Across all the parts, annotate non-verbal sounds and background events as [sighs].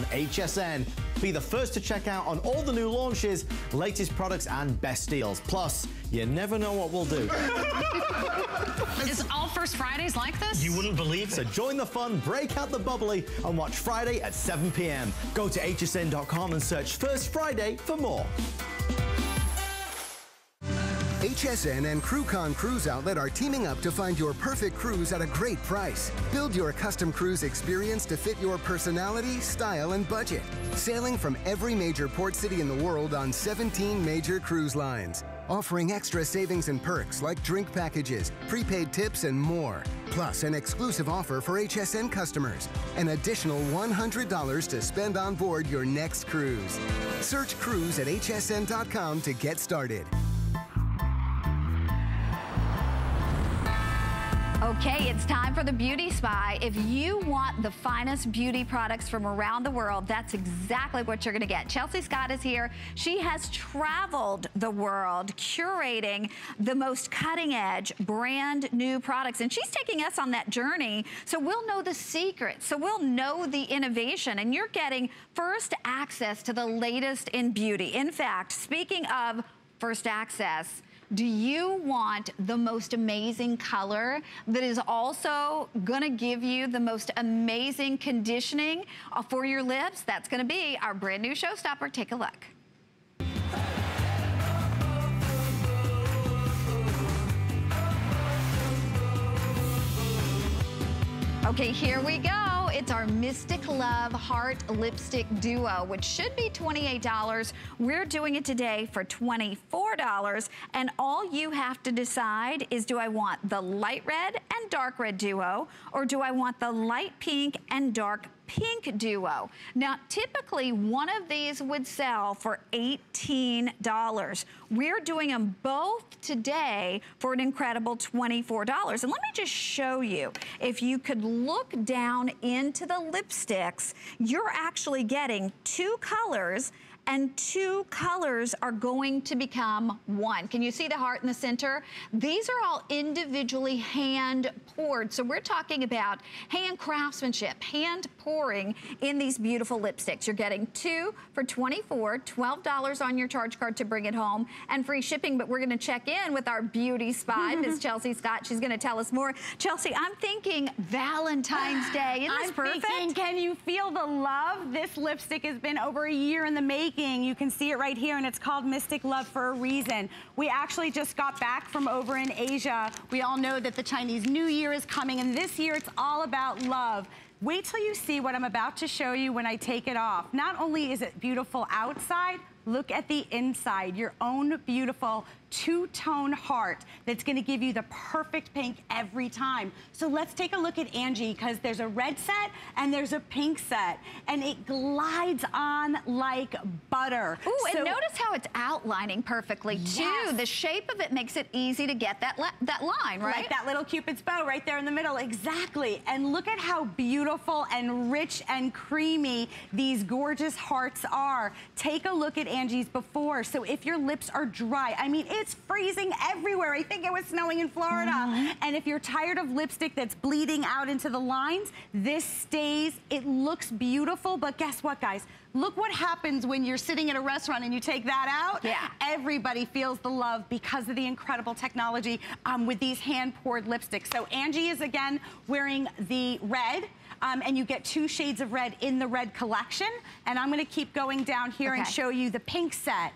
on HSN. Be the first to check out on all the new launches, latest products, and best deals. Plus, you never know what we'll do. [laughs] Is all First Fridays like this? You wouldn't believe it. So join the fun, break out the bubbly, and watch Friday at 7 p.m. Go to hsn.com and search First Friday for more. HSN and CruCon Cruise Outlet are teaming up to find your perfect cruise at a great price. Build your custom cruise experience to fit your personality, style, and budget. Sailing from every major port city in the world on 17 major cruise lines. Offering extra savings and perks like drink packages, prepaid tips, and more. Plus, an exclusive offer for HSN customers. An additional $100 to spend on board your next cruise. Search cruise at hsn.com to get started. Okay, it's time for the Beauty Spy. If you want the finest beauty products from around the world, that's exactly what you're gonna get. Chelsea Scott is here. She has traveled the world curating the most cutting edge, brand new products. And she's taking us on that journey so we'll know the secrets, so we'll know the innovation. And you're getting first access to the latest in beauty. In fact, speaking of first access, do you want the most amazing color that is also gonna give you the most amazing conditioning for your lips? That's gonna be our brand new showstopper. Take a look. Okay, here we go. It's our Mystic Love Heart Lipstick Duo, which should be $28. We're doing it today for $24. And all you have to decide is do I want the light red and dark red duo, or do I want the light pink and dark pink duo. Now, typically one of these would sell for $18. We're doing them both today for an incredible $24. And let me just show you, if you could look down into the lipsticks, you're actually getting two colors and two colors are going to become one. Can you see the heart in the center? These are all individually hand poured. So we're talking about hand craftsmanship, hand pouring in these beautiful lipsticks. You're getting two for 24, $12 on your charge card to bring it home and free shipping. But we're gonna check in with our beauty spy, [laughs] Miss Chelsea Scott. She's gonna tell us more. Chelsea, I'm thinking Valentine's Day. Isn't this I'm perfect? thinking, can you feel the love? This lipstick has been over a year in the making. You can see it right here, and it's called Mystic Love for a reason. We actually just got back from over in Asia. We all know that the Chinese New Year is coming, and this year it's all about love. Wait till you see what I'm about to show you when I take it off. Not only is it beautiful outside, look at the inside, your own beautiful two-tone heart that's gonna give you the perfect pink every time. So let's take a look at Angie because there's a red set and there's a pink set and it glides on like butter. Ooh, so and notice how it's outlining perfectly too. Yes. The shape of it makes it easy to get that that line, right? Like that little cupid's bow right there in the middle, exactly. And look at how beautiful and rich and creamy these gorgeous hearts are. Take a look at Angie's before. So if your lips are dry, I mean, it's freezing everywhere. I think it was snowing in Florida. Mm-hmm. And if you're tired of lipstick that's bleeding out into the lines, this stays, it looks beautiful, but guess what, guys? Look what happens when you're sitting at a restaurant and you take that out. Yeah. Everybody feels the love because of the incredible technology um, with these hand-poured lipsticks. So Angie is, again, wearing the red. Um, and you get two shades of red in the red collection. And I'm gonna keep going down here and show you the pink set.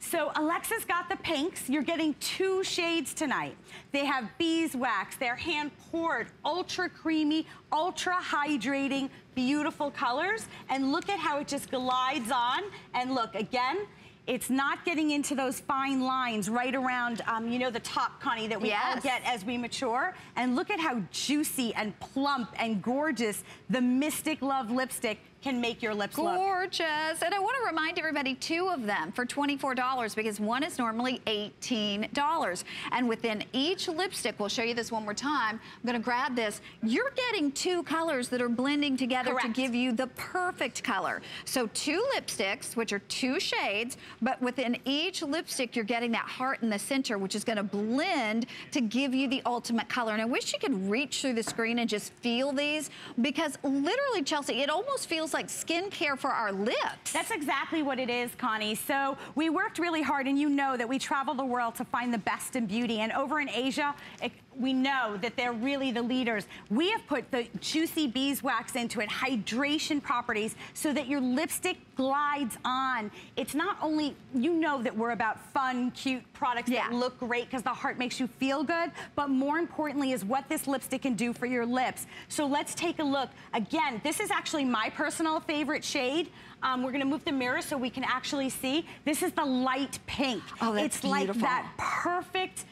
So Alexa's got the pinks. You're getting two shades tonight. They have beeswax. They're hand poured, ultra creamy, ultra hydrating, beautiful colors. And look at how it just glides on. And look, again, it's not getting into those fine lines right around, um, you know, the top, Connie, that we all get as we mature. And look at how juicy and plump and gorgeous the Mystic Love lipstick can make your lips look. Gorgeous. And I want to remind everybody two of them for $24 because one is normally $18. And within each lipstick, we'll show you this one more time. I'm going to grab this. You're getting two colors that are blending together to give you the perfect color. So two lipsticks, which are two shades, but within each lipstick, you're getting that heart in the center, which is going to blend to give you the ultimate color. And I wish you could reach through the screen and just feel these because literally, Chelsea, it almost feels like like skincare for our lips. That's exactly what it is, Connie. So we worked really hard, and you know that we travel the world to find the best in beauty. And over in Asia, it, we know that they're really the leaders. We have put the juicy beeswax into it, hydration properties, so that your lipstick glides on. It's not only, you know that we're about fun, cute products yeah. that look great because the heart makes you feel good, but more importantly is what this lipstick can do for your lips. So let's take a look. Again, this is actually my personal favorite shade. Um, we're gonna move the mirror so we can actually see. This is the light pink. Oh, that's It's beautiful. like that perfect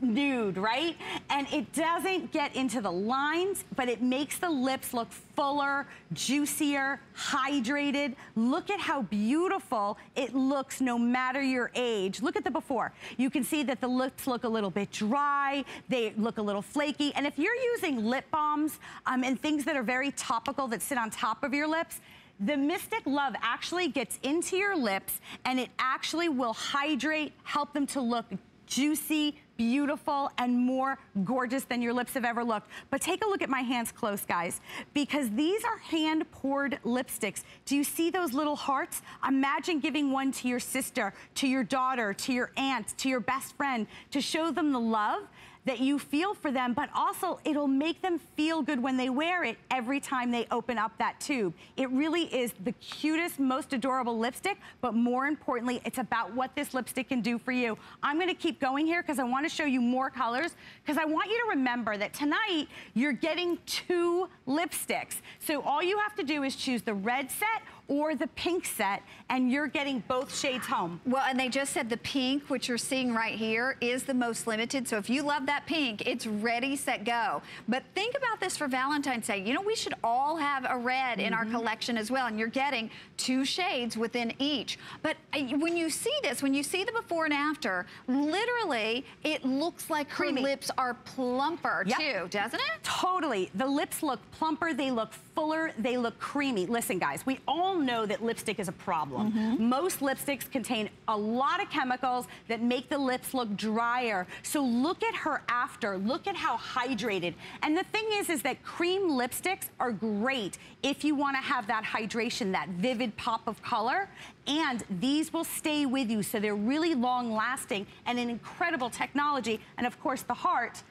nude, right? And it doesn't get into the lines, but it makes the lips look fuller, juicier, hydrated. Look at how beautiful it looks no matter your age. Look at the before. You can see that the lips look a little bit dry, they look a little flaky. And if you're using lip balms um, and things that are very topical that sit on top of your lips, the Mystic Love actually gets into your lips and it actually will hydrate, help them to look juicy, beautiful, and more gorgeous than your lips have ever looked. But take a look at my hands close, guys, because these are hand-poured lipsticks. Do you see those little hearts? Imagine giving one to your sister, to your daughter, to your aunt, to your best friend, to show them the love that you feel for them, but also it'll make them feel good when they wear it every time they open up that tube. It really is the cutest, most adorable lipstick, but more importantly, it's about what this lipstick can do for you. I'm gonna keep going here because I wanna show you more colors because I want you to remember that tonight you're getting two lipsticks. So all you have to do is choose the red set or the pink set, and you're getting both shades home. Well, and they just said the pink, which you're seeing right here, is the most limited. So if you love that pink, it's ready, set, go. But think about this for Valentine's Day. You know, we should all have a red mm -hmm. in our mm-hmm. collection as well, and you're getting two shades within each. But uh, when you see this, when you see the before and after, literally, it looks like her lips are plumper yep. too, doesn't it? Totally. The lips look plumper, they look fuller, they look creamy. Listen, guys, we all know that lipstick is a problem. Mm -hmm. Most lipsticks contain a lot of chemicals that make the lips look drier. So look at her after. Look at how hydrated. And the thing is, is that cream lipsticks are great if you want to have that hydration, that vivid pop of color. And these will stay with you. So they're really long lasting and an incredible technology. And of course, the heart,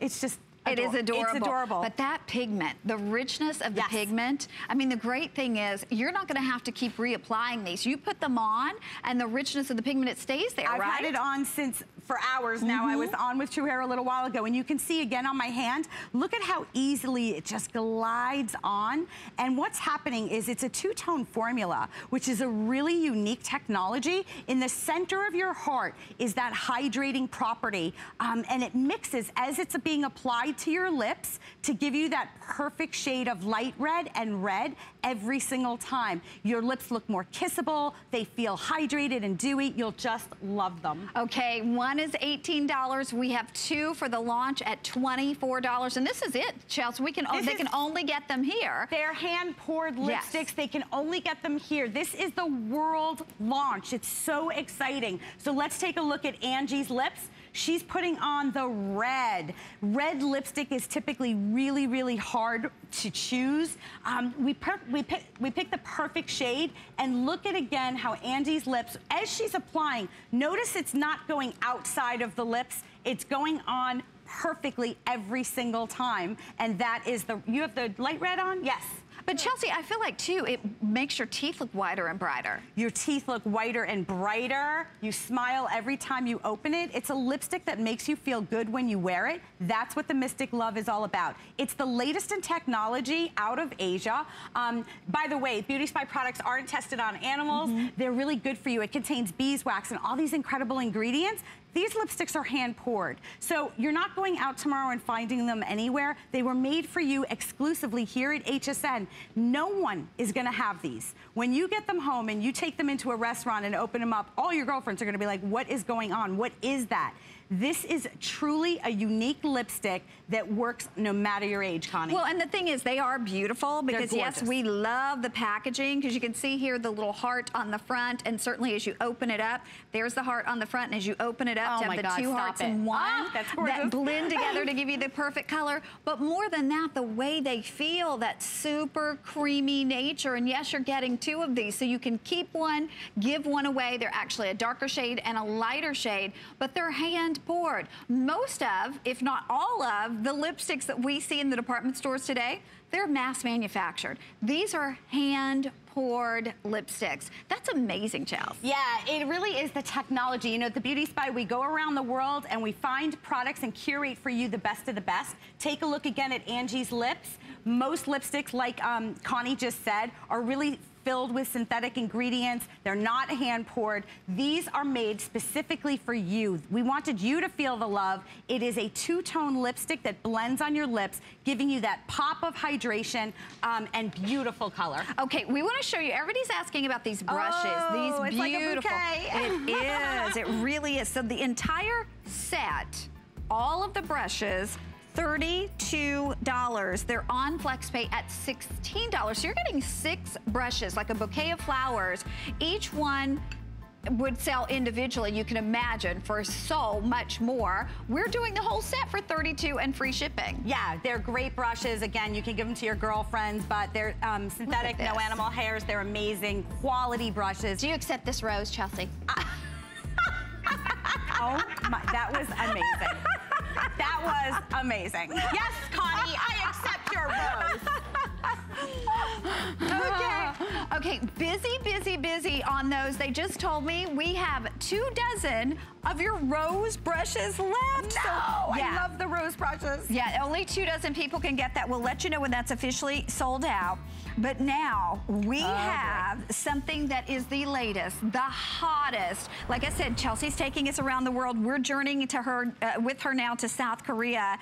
it's just it is adorable. It's adorable. But that pigment, the richness of the yes. pigment, I mean, the great thing is you're not going to have to keep reapplying these. You put them on and the richness of the pigment, it stays there, I've right? I've had it on since for hours mm -hmm. now. I was mm-hmm. on with True Hair a little while ago and you can see again on my hand, look at how easily it just glides on. And what's happening is it's a two-tone formula, which is a really unique technology. In the center of your heart is that hydrating property um, and it mixes as it's being applied to your lips to give you that perfect shade of light red and red every single time. Your lips look more kissable, they feel hydrated and dewy, you'll just love them. Okay, one is $18, we have two for the launch at $24, and this is it, Chelsea, we can, this they can only get them here. They're hand-poured lipsticks, yes. they can only get them here. This is the world launch, it's so exciting. So let's take a look at Angie's lips. She's putting on the red. Red lipstick is typically really, really hard to choose. Um, we, we, pick, we pick the perfect shade and look at again how Andy's lips, as she's applying, notice it's not going outside of the lips. It's going on perfectly every single time. And that is the, you have the light red on? Yes. But Chelsea, I feel like too, it makes your teeth look whiter and brighter. Your teeth look whiter and brighter. You smile every time you open it. It's a lipstick that makes you feel good when you wear it. That's what the Mystic Love is all about. It's the latest in technology out of Asia. Um, by the way, Beauty Spy products aren't tested on animals. Mm -hmm. They're really good for you. It contains beeswax and all these incredible ingredients these lipsticks are hand poured. So you're not going out tomorrow and finding them anywhere. They were made for you exclusively here at HSN. No one is gonna have these. When you get them home and you take them into a restaurant and open them up, all your girlfriends are gonna be like, what is going on? What is that? This is truly a unique lipstick that works no matter your age, Connie. Well, and the thing is, they are beautiful because yes, we love the packaging because you can see here the little heart on the front and certainly as you open it up, there's the heart on the front and as you open it up oh to have the God, two hearts it. in one ah, that blend [laughs] together to give you the perfect color. But more than that, the way they feel, that super creamy nature. And yes, you're getting two of these so you can keep one, give one away. They're actually a darker shade and a lighter shade, but they're hand poured. Most of, if not all of, the lipsticks that we see in the department stores today, they're mass manufactured. These are hand poured lipsticks. That's amazing, Chelsea. Yeah, it really is the technology. You know, at the Beauty Spy, we go around the world and we find products and curate for you the best of the best. Take a look again at Angie's Lips. Most lipsticks, like um, Connie just said, are really filled with synthetic ingredients. They're not hand poured. These are made specifically for you. We wanted you to feel the love. It is a two-tone lipstick that blends on your lips, giving you that pop of hydration um, and beautiful color. Okay, we want to show you. Everybody's asking about these brushes. Oh, these beautiful. Like it is. It really is. So the entire set, all of the brushes, $32. They're on FlexPay at $16. So you're getting six brushes, like a bouquet of flowers. Each one would sell individually, you can imagine, for so much more. We're doing the whole set for 32 and free shipping. Yeah, they're great brushes. Again, you can give them to your girlfriends, but they're um, synthetic, no animal hairs. They're amazing, quality brushes. Do you accept this rose, Chelsea? [laughs] oh, my, that was amazing. That was amazing. Yes, Connie, I accept your rose. [laughs] okay. Okay, busy, busy, busy on those. They just told me we have two dozen of your rose brushes left. No, so, yeah. I love the rose brushes. Yeah, only two dozen people can get that. We'll let you know when that's officially sold out. But now we oh, have boy. something that is the latest, the hottest. Like I said, Chelsea's taking us around the world. We're journeying to her uh, with her now to South Korea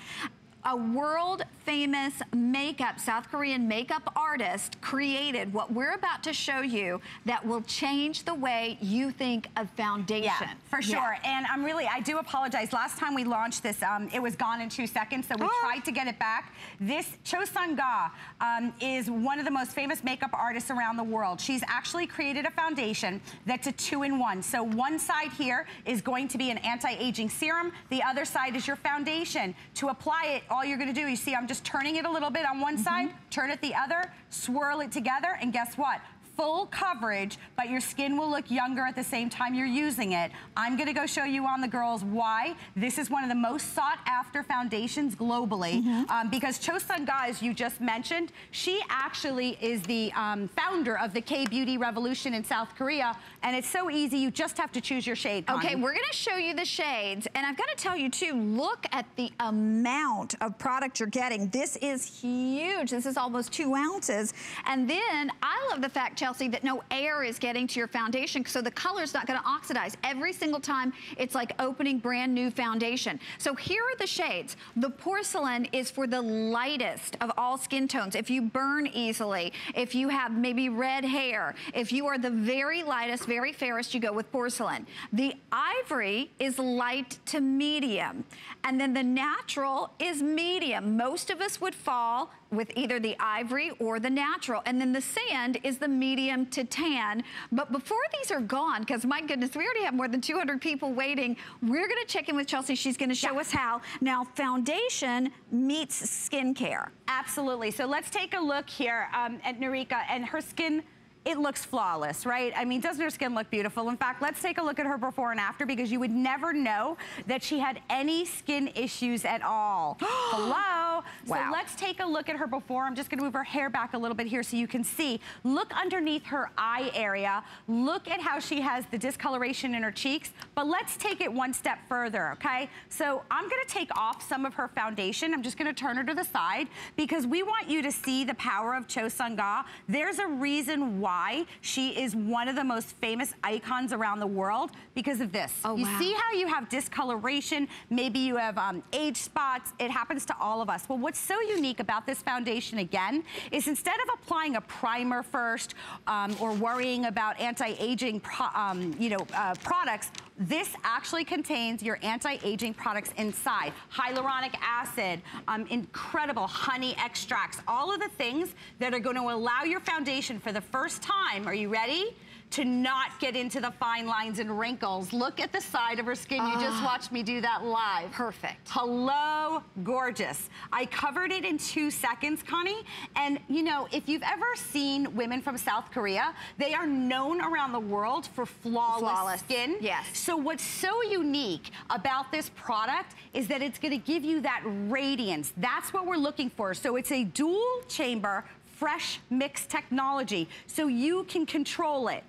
a world famous makeup, South Korean makeup artist created what we're about to show you that will change the way you think of foundation. Yeah, for sure. Yeah. And I'm really, I do apologize. Last time we launched this, um, it was gone in two seconds, so we oh. tried to get it back. This Cho Sung-ga um, is one of the most famous makeup artists around the world. She's actually created a foundation that's a two-in-one. So one side here is going to be an anti-aging serum. The other side is your foundation. To apply it, all you're gonna do, you see I'm just turning it a little bit on one mm -hmm. side, turn it the other, swirl it together, and guess what? full coverage, but your skin will look younger at the same time you're using it. I'm gonna go show you on the girls why. This is one of the most sought after foundations globally mm -hmm. um, because Cho Sung-ga, as you just mentioned, she actually is the um, founder of the K-beauty revolution in South Korea, and it's so easy, you just have to choose your shade, Connie. Okay, we're gonna show you the shades, and I've gotta tell you too, look at the amount of product you're getting. This is huge. This is almost two ounces. And then I love the fact, Chelsea, that no air is getting to your foundation, so the color's not gonna oxidize. Every single time, it's like opening brand new foundation. So here are the shades. The porcelain is for the lightest of all skin tones. If you burn easily, if you have maybe red hair, if you are the very lightest, very fairest, you go with porcelain. The ivory is light to medium. And then the natural is medium. Most of us would fall with either the ivory or the natural. And then the sand is the medium to tan. But before these are gone, because my goodness, we already have more than 200 people waiting, we're gonna check in with Chelsea. She's gonna show yeah. us how. Now, foundation meets skincare. Absolutely. So let's take a look here um, at Narika and her skin it looks flawless, right? I mean, doesn't her skin look beautiful? In fact, let's take a look at her before and after because you would never know that she had any skin issues at all. [gasps] Hello? Wow. So let's take a look at her before. I'm just gonna move her hair back a little bit here so you can see. Look underneath her eye area. Look at how she has the discoloration in her cheeks. But let's take it one step further, okay? So I'm gonna take off some of her foundation. I'm just gonna turn her to the side because we want you to see the power of Cho Sung-ga. There's a reason why why she is one of the most famous icons around the world because of this. Oh, you wow. see how you have discoloration, maybe you have um, age spots, it happens to all of us. Well, what's so unique about this foundation again is instead of applying a primer first um, or worrying about anti-aging um, you know, uh, products, This actually contains your anti-aging products inside. Hyaluronic acid, um, incredible honey extracts, all of the things that are gonna allow your foundation for the first time, are you ready? To not get into the fine lines and wrinkles. Look at the side of her skin. You just ah. watched me do that live. Perfect. Hello, gorgeous. I covered it in two seconds, Connie. And you know, if you've ever seen women from South Korea, they are known around the world for flawless, flawless. skin. Yes. So what's so unique about this product is that it's gonna give you that radiance. That's what we're looking for. So it's a dual chamber fresh mix technology so you can control it.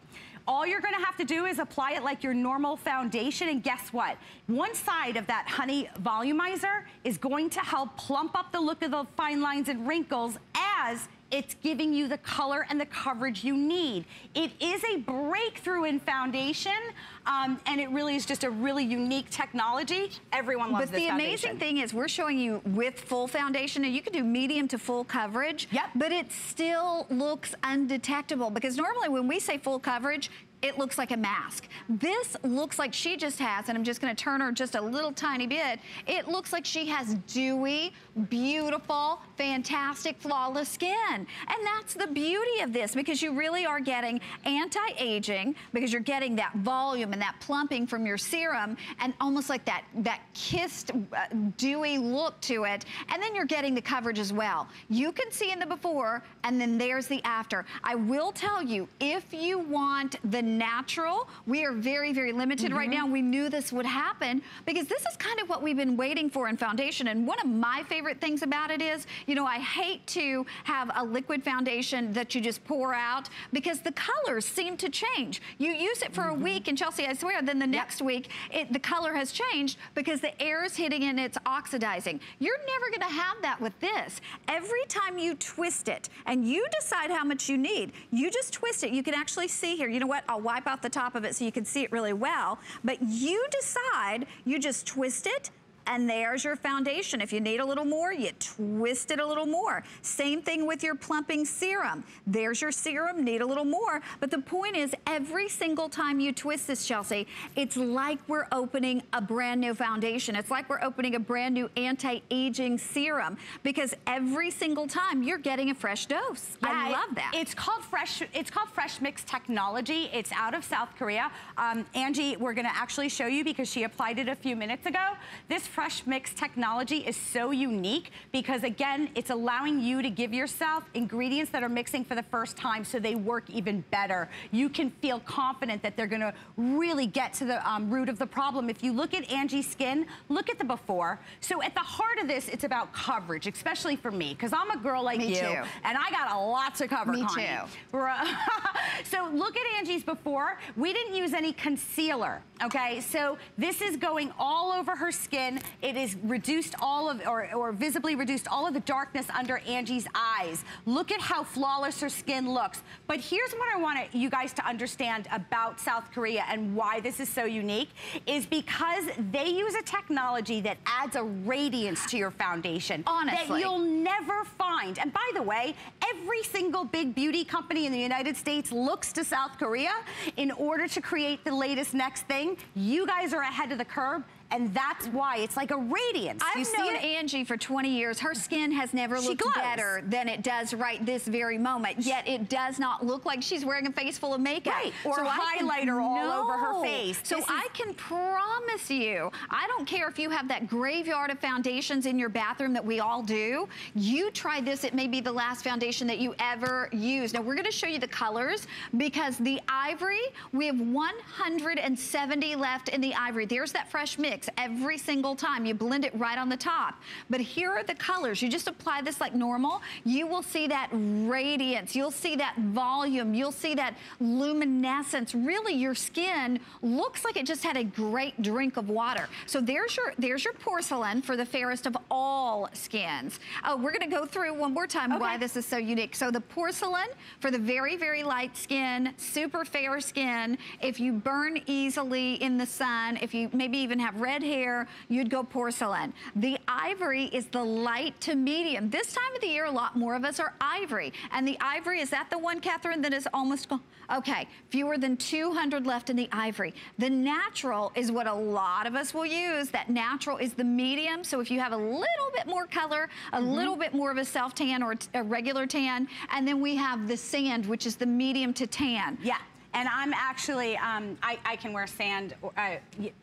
All you're gonna have to do is apply it like your normal foundation and guess what? One side of that honey volumizer is going to help plump up the look of the fine lines and wrinkles as it's giving you the color and the coverage you need. It is a breakthrough in foundation, um, and it really is just a really unique technology. Everyone loves but this But the amazing thing is we're showing you with full foundation, and you can do medium to full coverage, yep. but it still looks undetectable because normally when we say full coverage, it looks like a mask. This looks like she just has, and I'm just gonna turn her just a little tiny bit, it looks like she has dewy, beautiful, fantastic, flawless skin. And that's the beauty of this because you really are getting anti-aging because you're getting that volume and that plumping from your serum and almost like that, that kissed, uh, dewy look to it. And then you're getting the coverage as well. You can see in the before and then there's the after. I will tell you, if you want the natural. We are very, very limited mm -hmm. right mm-hmm. now. We knew this would happen because this is kind of what we've been waiting for in foundation. And one of my favorite things about it is, you know, I hate to have a liquid foundation that you just pour out because the colors seem to change. You use it for mm -hmm. a mm-hmm. week and Chelsea, I swear, then the next yep. week, it, the color has changed because the air is hitting and it's oxidizing. You're never gonna have that with this. Every time you twist it and you decide how much you need, you just twist it. You can actually see here, you know what, I'll wipe out the top of it so you can see it really well. But you decide, you just twist it, and there's your foundation. If you need a little more, you twist it a little more. Same thing with your plumping serum. There's your serum, need a little more. But the point is, every single time you twist this, Chelsea, it's like we're opening a brand new foundation. It's like we're opening a brand new anti-aging serum because every single time you're getting a fresh dose. Yeah, I love that. It's called Fresh, it's called Fresh Mix Technology. It's out of South Korea. Um, Angie, we're gonna actually show you because she applied it a few minutes ago. This Fresh Mix technology is so unique because again, it's allowing you to give yourself ingredients that are mixing for the first time so they work even better. You can feel confident that they're gonna really get to the um, root of the problem. If you look at Angie's skin, look at the before. So at the heart of this, it's about coverage, especially for me, because I'm a girl like me you. Too. And I got a lot to cover, Me Connie. too. [laughs] so look at Angie's before. We didn't use any concealer, okay? So this is going all over her skin. It is reduced all of, or, or visibly reduced all of the darkness under Angie's eyes. Look at how flawless her skin looks. But here's what I want you guys to understand about South Korea and why this is so unique, is because they use a technology that adds a radiance to your foundation. Honestly. That you'll never find. And by the way, every single big beauty company in the United States looks to South Korea in order to create the latest next thing. You guys are ahead of the curve. And that's why it's like a radiance. I've you known Angie for 20 years. Her skin has never she looked glows. better than it does right this very moment. Yet it does not look like she's wearing a face full of makeup. Right. Or so highlighter can, all no. over her face. So this I can promise you, I don't care if you have that graveyard of foundations in your bathroom that we all do. You try this, it may be the last foundation that you ever use. Now we're gonna show you the colors because the ivory, we have 170 left in the ivory. There's that fresh mix every single time. You blend it right on the top. But here are the colors. You just apply this like normal. You will see that radiance. You'll see that volume. You'll see that luminescence. Really, your skin looks like it just had a great drink of water. So there's your, there's your porcelain for the fairest of all skins. Oh, we're gonna go through one more time okay. why this is so unique. So the porcelain for the very, very light skin, super fair skin. If you burn easily in the sun, if you maybe even have red red hair, you'd go porcelain. The ivory is the light to medium. This time of the year, a lot more of us are ivory. And the ivory, is that the one, Catherine, that is almost gone? Okay, fewer than 200 left in the ivory. The natural is what a lot of us will use. That natural is the medium. So if you have a little bit more color, a mm -hmm. little bit more of a self-tan or a regular tan, and then we have the sand, which is the medium to tan. Yeah. And I'm actually, um, I, I, can wear sand or, uh,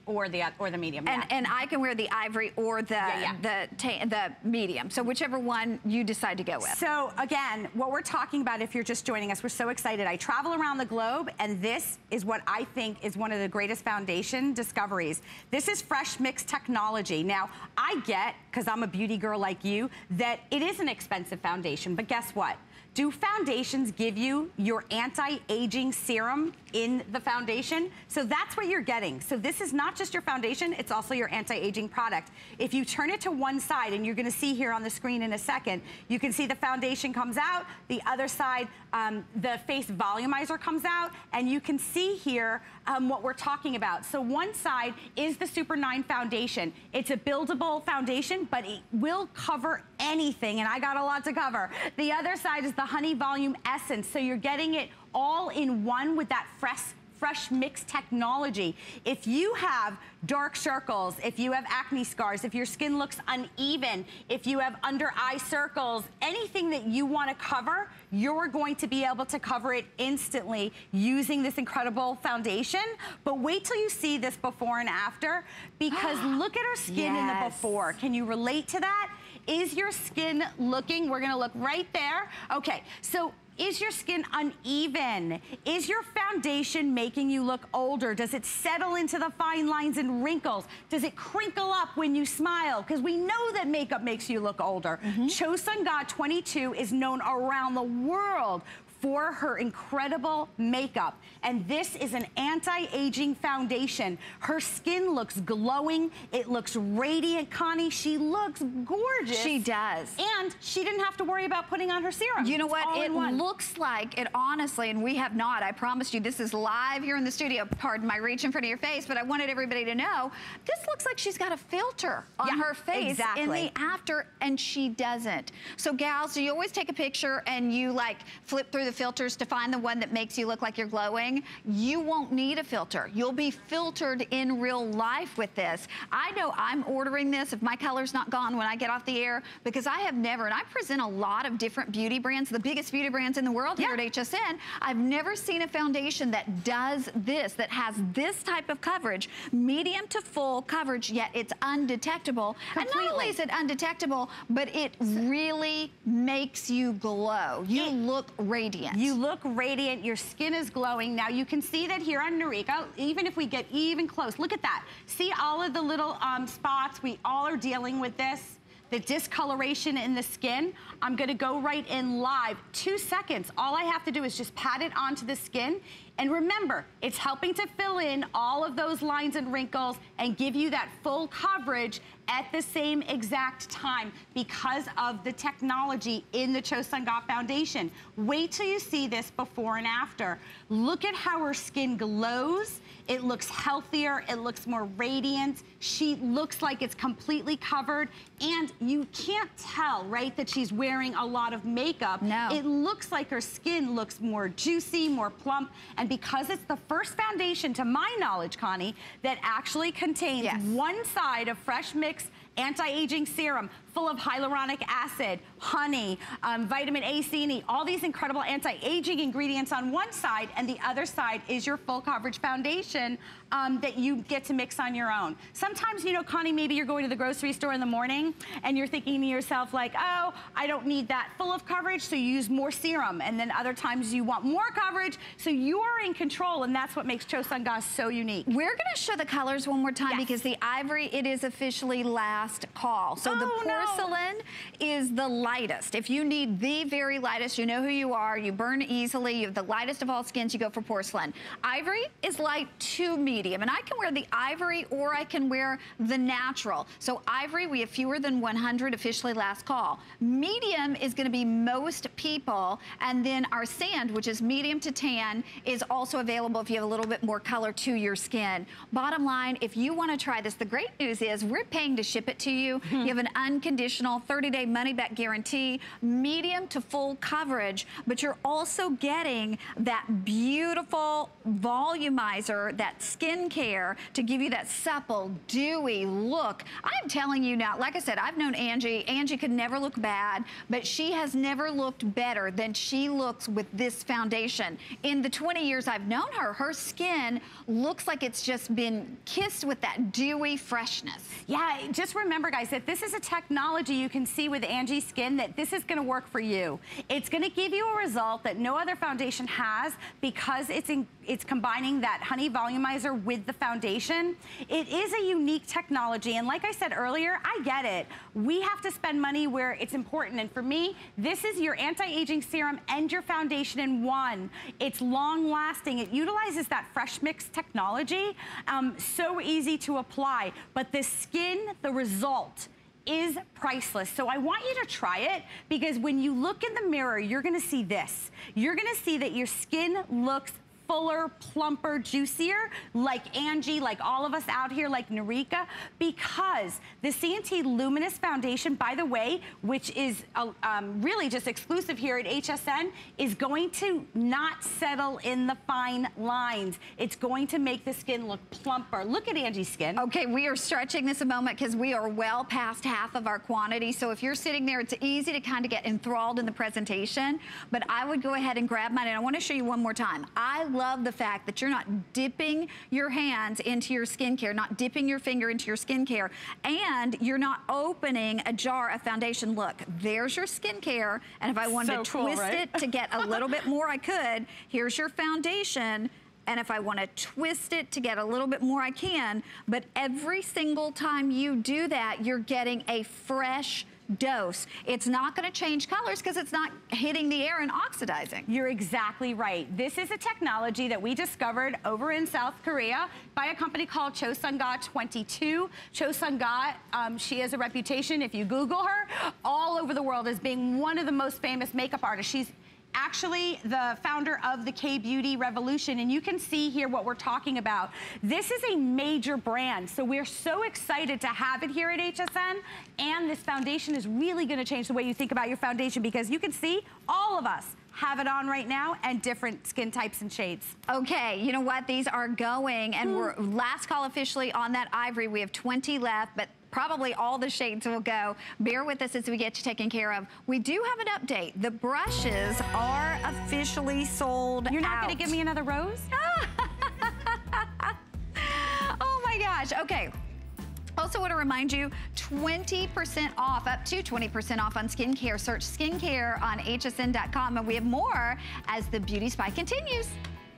or the or the medium. And, yeah. and I can wear the ivory or the yeah, yeah. the the medium. So whichever one you decide to go with. So again, what we're talking about, if you're just joining us, we're so excited. I travel around the globe, and this is what I think is one of the greatest foundation discoveries. This is fresh mix technology. Now, I get, because I'm a beauty girl like you, that it is an expensive foundation, but guess what? Do foundations give you your anti-aging serum in the foundation? So that's what you're getting. So this is not just your foundation, it's also your anti-aging product. If you turn it to one side, and you're gonna see here on the screen in a second, you can see the foundation comes out, the other side, um, the face volumizer comes out, and you can see here um, what we're talking about. So one side is the Super 9 foundation. It's a buildable foundation, but it will cover anything, and I got a lot to cover. The other side is the Honey Volume Essence, so you're getting it all in one with that fresh fresh mix technology. If you have dark circles, if you have acne scars, if your skin looks uneven, if you have under eye circles, anything that you want to cover, you're going to be able to cover it instantly using this incredible foundation. But wait till you see this before and after because [gasps] look at her skin yes. in the before. Can you relate to that? Is your skin looking, we're gonna look right there. Okay, so is your skin uneven? Is your foundation making you look older? Does it settle into the fine lines and wrinkles? Does it crinkle up when you smile? Because we know that makeup makes you look older. Mm -hmm. Cho Sung-ga 22 is known around the world for her incredible makeup. And this is an anti-aging foundation. Her skin looks glowing. It looks radiant, Connie. She looks gorgeous. She does. And she didn't have to worry about putting on her serum. You know it's what? It looks like, it honestly, and we have not, I promised you, this is live here in the studio. Pardon my reach in front of your face, but I wanted everybody to know, this looks like she's got a filter on yeah, her face exactly. in the after, and she doesn't. So gals, do you always take a picture and you like flip through the filters to find the one that makes you look like you're glowing, you won't need a filter. You'll be filtered in real life with this. I know I'm ordering this if my color's not gone when I get off the air because I have never, and I present a lot of different beauty brands, the biggest beauty brands in the world yeah. here at HSN. I've never seen a foundation that does this, that has this type of coverage, medium to full coverage, yet it's undetectable. Completely. And not only is it undetectable, but it really makes you glow. You it, look radiant radiant. You look radiant. Your skin is glowing. Now you can see that here on Norika, even if we get even close, look at that. See all of the little um, spots? We all are dealing with this the discoloration in the skin, I'm gonna go right in live. Two seconds. All I have to do is just pat it onto the skin. And remember, it's helping to fill in all of those lines and wrinkles and give you that full coverage at the same exact time because of the technology in the Cho Sung-ga Foundation. Wait till you see this before and after. Look at how her skin glows. It looks healthier. It looks more radiant. She looks like it's completely covered. And you can't tell, right, that she's wearing a lot of makeup. No. It looks like her skin looks more juicy, more plump. And because it's the first foundation, to my knowledge, Connie, that actually contains yes. one side of Fresh Mix anti-aging serum full of hyaluronic acid, honey, um, vitamin A, C, and E, all these incredible anti-aging ingredients on one side, and the other side is your full coverage foundation um, that you get to mix on your own. Sometimes, you know, Connie, maybe you're going to the grocery store in the morning and you're thinking to yourself like, oh, I don't need that full of coverage, so you use more serum. And then other times you want more coverage, so you're in control, and that's what makes Cho Sung-ga's so unique. We're gonna show the colors one more time yes. because the ivory, it is officially last call. So oh, the porcelain porcelain is the lightest. If you need the very lightest, you know who you are, you burn easily, you have the lightest of all skins, you go for porcelain. Ivory is light to medium, and I can wear the ivory or I can wear the natural. So ivory, we have fewer than 100 officially last call. Medium is gonna be most people, and then our sand, which is medium to tan, is also available if you have a little bit more color to your skin. Bottom line, if you wanna try this, the great news is we're paying to ship it to you. Hmm. you have an unconditional 30-day money-back guarantee, medium to full coverage, but you're also getting that beautiful volumizer, that skin care to give you that supple, dewy look. I'm telling you now, like I said, I've known Angie. Angie could never look bad, but she has never looked better than she looks with this foundation. In the 20 years I've known her, her skin looks like it's just been kissed with that dewy freshness. Yeah, just remember guys that this is a technology you can see with Angie Skin that this is gonna work for you. It's gonna give you a result that no other foundation has because it's in, it's combining that honey volumizer with the foundation. It is a unique technology and like I said earlier, I get it. We have to spend money where it's important and for me, this is your anti-aging serum and your foundation in one. It's long lasting. It utilizes that fresh mix technology. Um, so easy to apply, but the skin, the result, is priceless. So I want you to try it because when you look in the mirror, you're gonna see this. You're gonna see that your skin looks fuller, plumper, juicier, like Angie, like all of us out here, like Narika, because the CNT Luminous Foundation, by the way, which is uh, um, really just exclusive here at HSN, is going to not settle in the fine lines. It's going to make the skin look plumper. Look at Angie's skin. Okay, we are stretching this a moment because we are well past half of our quantity. So if you're sitting there, it's easy to kind of get enthralled in the presentation, but I would go ahead and grab mine. And I want to show you one more time. I love the fact that you're not dipping your hands into your skincare, not dipping your finger into your skincare, and you're not opening a jar of foundation. Look, there's your skincare, and if I wanted So to cool, twist right? it to get a little bit more, I could. Here's your foundation. And if I want to twist it to get a little bit more, I can. But every single time you do that, you're getting a fresh dose. It's not going to change colors because it's not hitting the air and oxidizing. You're exactly right. This is a technology that we discovered over in South Korea by a company called Cho Sung-ga 22. Cho Sung-ga, um, she has a reputation, if you Google her, all over the world as being one of the most famous makeup artists. She's actually the founder of the K-Beauty Revolution, and you can see here what we're talking about. This is a major brand, so we're so excited to have it here at HSN, and this foundation is really gonna change the way you think about your foundation because you can see all of us have it on right now and different skin types and shades. Okay, you know what? These are going, and hmm. we're last call officially on that ivory. We have 20 left, but probably all the shades will go. Bear with us as we get you taken care of. We do have an update. The brushes are officially sold You're not out. gonna give me another rose? [laughs] oh my gosh. Okay. Also want to remind you, 20% off, up to 20% off on skincare. Search skincare on hsn.com and we have more as the beauty spy continues.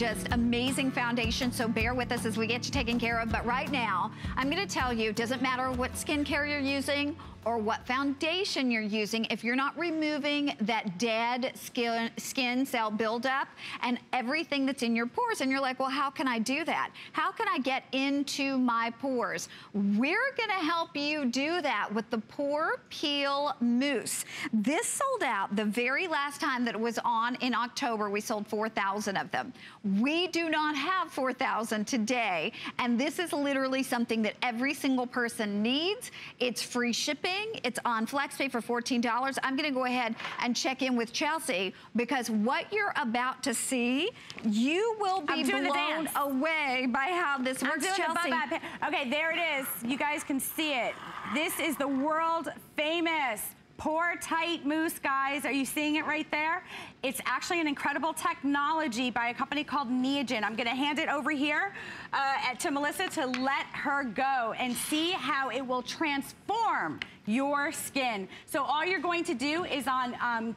Just amazing foundation, so bear with us as we get you taken care of. But right now, I'm gonna tell you, doesn't matter what skincare you're using or what foundation you're using, if you're not removing that dead skin, skin cell buildup and everything that's in your pores, and you're like, well, how can I do that? How can I get into my pores? We're gonna help you do that with the Pore Peel Mousse. This sold out the very last time that it was on in October. We sold 4,000 of them. We do not have 4,000 today, and this is literally something that every single person needs. It's free shipping. It's on FlexPay for $14. I'm gonna go ahead and check in with Chelsea because what you're about to see, you will be blown away by how this works, Chelsea. Okay, there it is. You guys can see it. This is the world famous Pore Tight Mousse, guys. Are you seeing it right there? It's actually an incredible technology by a company called Neogen. I'm gonna hand it over here uh, to Melissa to let her go and see how it will transform your skin. So all you're going to do is on um,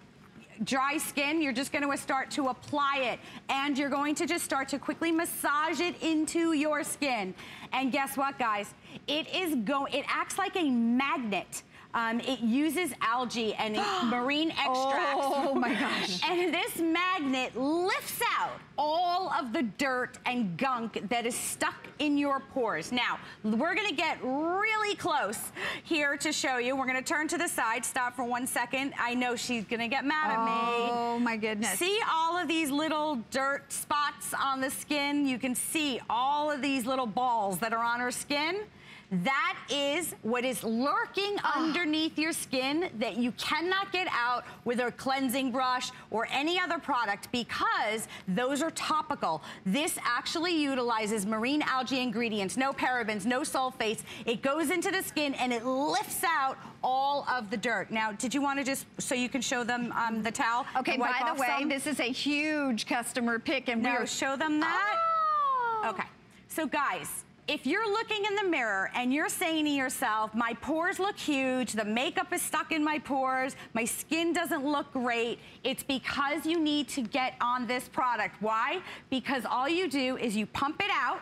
dry skin, you're just gonna start to apply it and you're going to just start to quickly massage it into your skin. And guess what, guys? It is go, it acts like a magnet. Um, it uses algae and [gasps] marine extracts. Oh my gosh. [laughs] And this magnet lifts out all of the dirt and gunk that is stuck in your pores. Now, we're gonna get really close here to show you. We're gonna turn to the side, stop for one second. I know she's gonna get mad at me. Oh my goodness. See all of these little dirt spots on the skin? You can see all of these little balls that are on her skin. That is what is lurking Ah. underneath your skin that you cannot get out with a cleansing brush or any other product because those are topical. This actually utilizes marine algae ingredients, no parabens, no sulfates. It goes into the skin and it lifts out all of the dirt. Now, did you want to just, so you can show them um, the towel? Okay, by the way, some? this is a huge customer pick and No, we're show them that. Oh. Okay, so guys, if you're looking in the mirror and you're saying to yourself, my pores look huge, the makeup is stuck in my pores, my skin doesn't look great, it's because you need to get on this product. Why? Because all you do is you pump it out,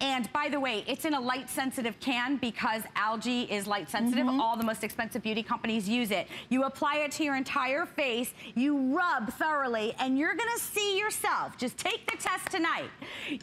and by the way, it's in a light sensitive can because algae is light sensitive. Mm-hmm. All the most expensive beauty companies use it. You apply it to your entire face, you rub thoroughly, and you're gonna see yourself. Just take the test tonight.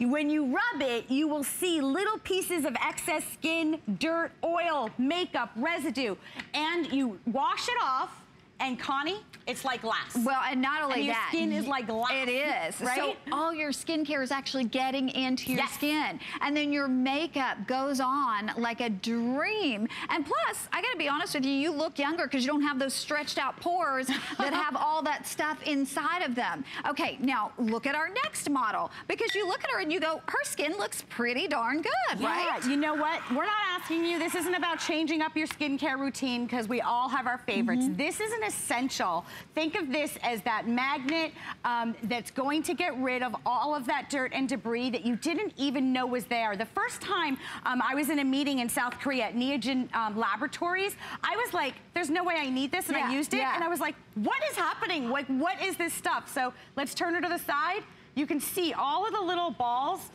When you rub it, you will see little pieces of excess skin, dirt, oil, makeup, residue, and you wash it off. And Connie, it's like glass. Well, and not only And your that, skin is like glass. It is. right? So all your skincare is actually getting into your Yes. skin. And then your makeup goes on like a dream. And plus, I gotta be honest with you, you look younger because you don't have those stretched out pores that [laughs] have all that stuff inside of them. Okay, now look at our next model because you look at her and you go, her skin looks pretty darn good, Yeah, right? you know what? We're not asking you, this isn't about changing up your skincare routine because we all have our favorites. Mm-hmm. This is an essential. Think of this as that magnet um, that's going to get rid of all of that dirt and debris that you didn't even know was there. The first time um, I was in a meeting in South Korea at Neogen um, Laboratories, I was like, there's no way I need this, and Yeah, I used it, yeah. and I was like, what is happening? Like, what is this stuff? So let's turn her to the side. You can see all of the little balls.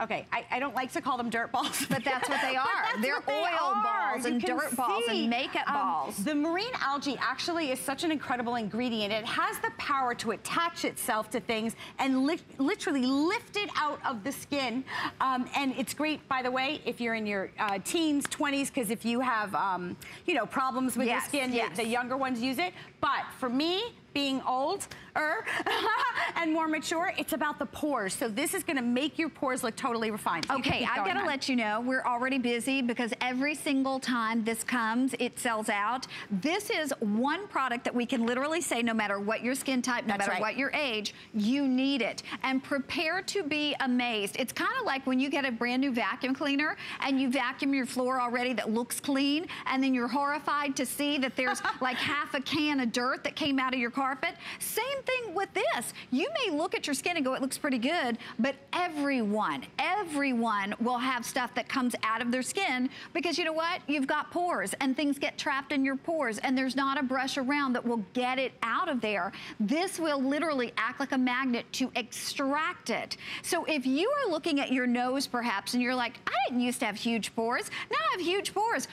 Okay, I, I don't like to call them dirt balls. But that's what they [laughs] are. They're what they oil are. balls You and dirt balls and makeup um, balls. The marine algae actually is such an incredible ingredient. It has the power to attach itself to things and li literally lift it out of the skin. Um, and it's great, by the way, if you're in your uh, teens, 20s, because if you have, um, you know, problems with Yes, your skin, the- the younger ones use it. But for me, being older [laughs] and more mature, it's about the pores. So this is gonna make your pores look totally refined. You Okay, I've got to hon. let you know we're already busy because every single time this comes, it sells out. This is one product that we can literally say no matter what your skin type, no That's matter right. what your age, you need it. And prepare to be amazed. It's kind of like when you get a brand new vacuum cleaner and you vacuum your floor already that looks clean and then you're horrified to see that there's [laughs] like half a can of dirt that came out of your car carpet. Same thing with this. You may look at your skin and go, it looks pretty good, but everyone, everyone will have stuff that comes out of their skin because you know what? You've got pores and things get trapped in your pores and there's not a brush around that will get it out of there. This will literally act like a magnet to extract it. So if you are looking at your nose perhaps and you're like, I didn't used to have huge pores, now I have huge pores.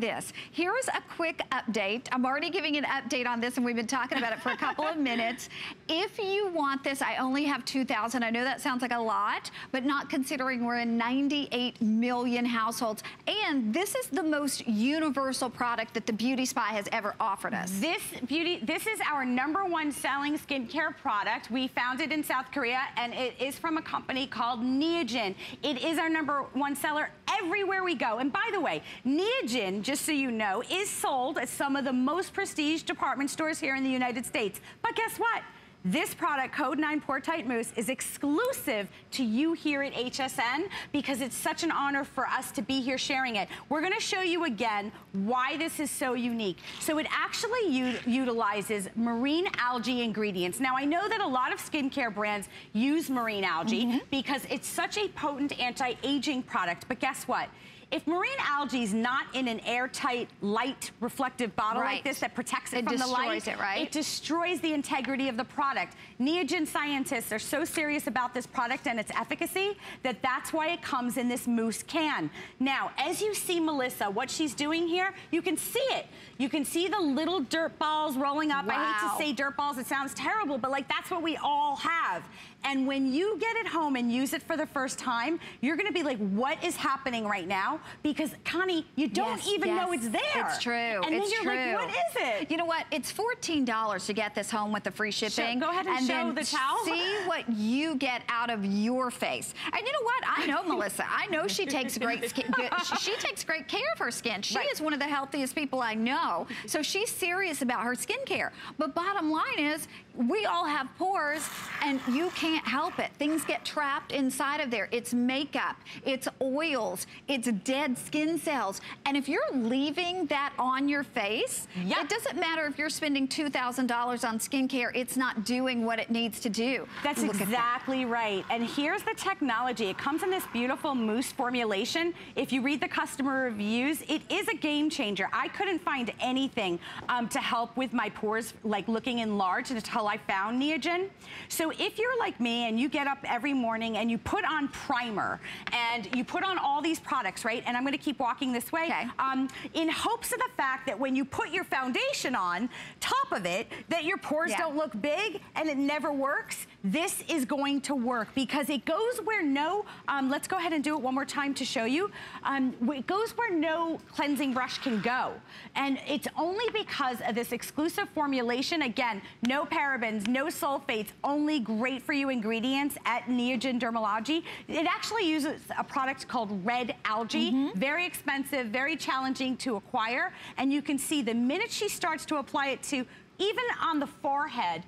This. Here's a quick update. I'm already giving an update on this and we've been talking about it for a couple of minutes. If you want this, I only have 2,000. I know that sounds like a lot, but not considering we're in 98 million households. And this is the most universal product that the Beauty Spy has ever offered us. This beauty, this is our number one selling skincare product. We found it in South Korea and it is from a company called Neogen. It is our number one seller everywhere we go. And by the way, Neogen, just so you know, is sold at some of the most prestige department stores here in the United States. But guess what? This product, Code 9 Pore Tight Mousse, is exclusive to you here at HSN because it's such an honor for us to be here sharing it. We're gonna show you again why this is so unique. So it actually utilizes marine algae ingredients. Now I know that a lot of skincare brands use marine algae mm -hmm. because it's such a potent anti-aging product, but guess what? If marine algae is not in an airtight, light, reflective bottle right. like this that protects it, it from the light, it, right? it destroys the integrity of the product. Neogen scientists are so serious about this product and its efficacy that that's why it comes in this mousse can. Now, as you see Melissa, what she's doing here, you can see it. You can see the little dirt balls rolling up. Wow. I hate to say dirt balls, it sounds terrible, but like that's what we all have. And when you get it home and use it for the first time, you're gonna be like, what is happening right now? Because Connie, you don't yes, even yes. know it's there. It's true, and it's then you're true. like, what is it? You know what, it's $14 to get this home with the free shipping. go ahead and, and show the towel. see what you get out of your face. And you know what, I know Melissa, I know she takes great skin, [laughs] she, she, takes great care of her skin. She right. is one of the healthiest people I know. So she's serious about her skincare. But bottom line is, we all have pores and you can't help it. Things get trapped inside of there. It's makeup, it's oils, it's dead skin cells. And if you're leaving that on your face, yep. it doesn't matter if you're spending $2,000 on skincare, it's not doing what it needs to do. That's Look exactly that. right. And here's the technology. It comes in this beautiful mousse formulation. If you read the customer reviews, it is a game changer. I couldn't find anything um, to help with my pores, like looking enlarged until I found Neogen. So if you're like me and you get up every morning and you put on primer and you put on all these products, right? And I'm gonna keep walking this way. Okay. Um, in hopes of the fact that when you put your foundation on top of it, that your pores yeah. don't look big and it never works, this is going to work because it goes where no, um, let's go ahead and do it one more time to show you. Um, it goes where no cleansing brush can go. And it's only because of this exclusive formulation, again, no parabens, no sulfates, only great for you ingredients at Neogen Dermalogy. It actually uses a product called red algae. Mm -hmm. Very expensive, very challenging to acquire. And you can see the minute she starts to apply it to, even on the forehead,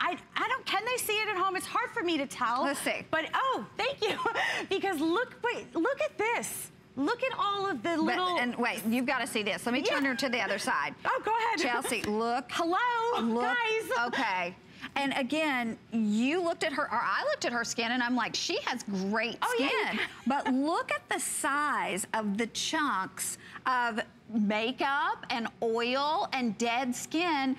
I, I don't, can they see it at home? It's hard for me to tell. Let's see. But, oh, thank you. [laughs] because look, wait, look at this. Look at all of the little... But, and wait, you've got to see this. Let me yeah. turn her to the other side. [laughs] Oh, go ahead. Chelsea, [laughs] look. Hello, look, guys. Okay. And again, you looked at her, or I looked at her skin and I'm like, she has great oh, skin. Yeah. but look at the size of the chunks of makeup and oil and dead skin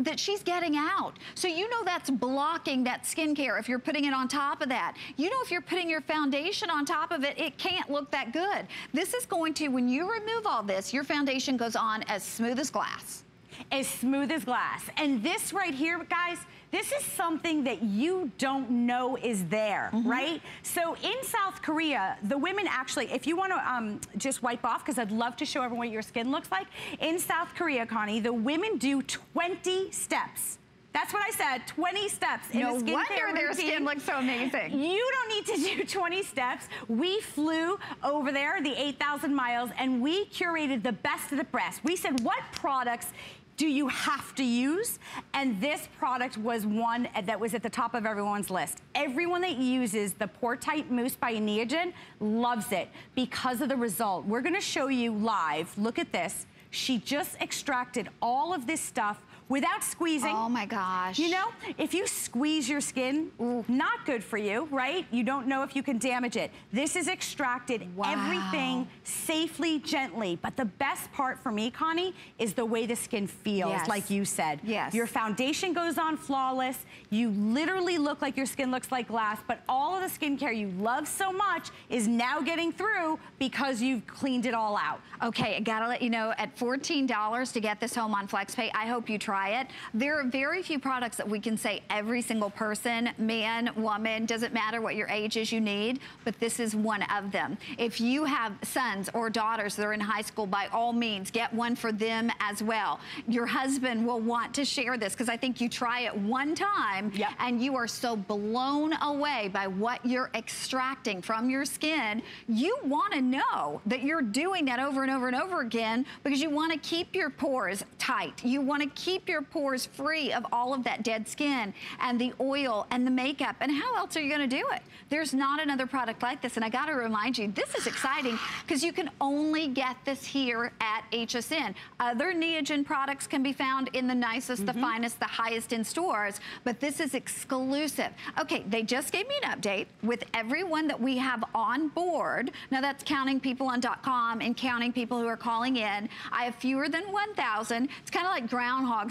that she's getting out. So you know that's blocking that skincare if you're putting it on top of that. You know if you're putting your foundation on top of it, it can't look that good. This is going to, when you remove all this, your foundation goes on as smooth as glass. As smooth as glass. And this right here, guys, this is something that you don't know is there, mm -hmm. right? So in South Korea, the women actually, if you want to um, just wipe off, because I'd love to show everyone what your skin looks like. In South Korea, Connie, the women do 20 steps. That's what I said, 20 steps in no the skincare wonder routine. their skin looks so amazing. You don't need to [laughs] do 20 steps. We flew over there, the 8,000 miles, and we curated the best of the best. We said, what products do you have to use? And this product was one that was at the top of everyone's list. Everyone that uses the Pore Tight Mousse by Neogen loves it because of the result. We're gonna show you live, look at this. She just extracted all of this stuff without squeezing. Oh my gosh. You know, if you squeeze your skin, Ooh. not good for you, right? You don't know if you can damage it. This is extracted wow. everything safely, gently. But the best part for me, Connie, is the way the skin feels, yes. like you said. Yes. Your foundation goes on flawless. You literally look like your skin looks like glass, but all of the skincare you love so much is now getting through because you've cleaned it all out. Okay, I gotta let you know, at $14 to get this home on FlexPay, I hope you try it. There are very few products that we can say every single person, man, woman, doesn't matter what your age is, you need, but this is one of them. If you have sons or daughters that are in high school, by all means, get one for them as well. Your husband will want to share this because I think you try it one time yep. and you are so blown away by what you're extracting from your skin. You want to know that you're doing that over and over and over again because you want to keep your pores tight. You want to keep your pores free of all of that dead skin and the oil and the makeup. And how else are you going to do it? There's not another product like this. And I got to remind you, this is exciting [sighs] because you can only get this here at HSN. Other Neogen products can be found in the nicest, mm -hmm. the mm-hmm. finest, the highest in stores, but this is exclusive. Okay, they just gave me an update with everyone that we have on board. Now that's counting people on .com and counting people who are calling in. I have fewer than 1,000. It's kind of like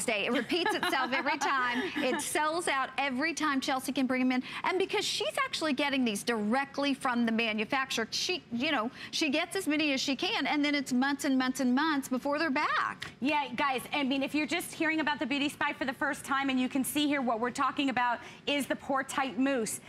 Day. It repeats itself every time. It sells out every time Chelsea can bring them in. And because she's actually getting these directly from the manufacturer, she, you know, she gets as many as she can, and then it's months and months and months before they're back. Yeah, guys, I mean, if you're just hearing about the Beauty Spy for the first time and you can see here what we're talking about is the Pore Tight Mousse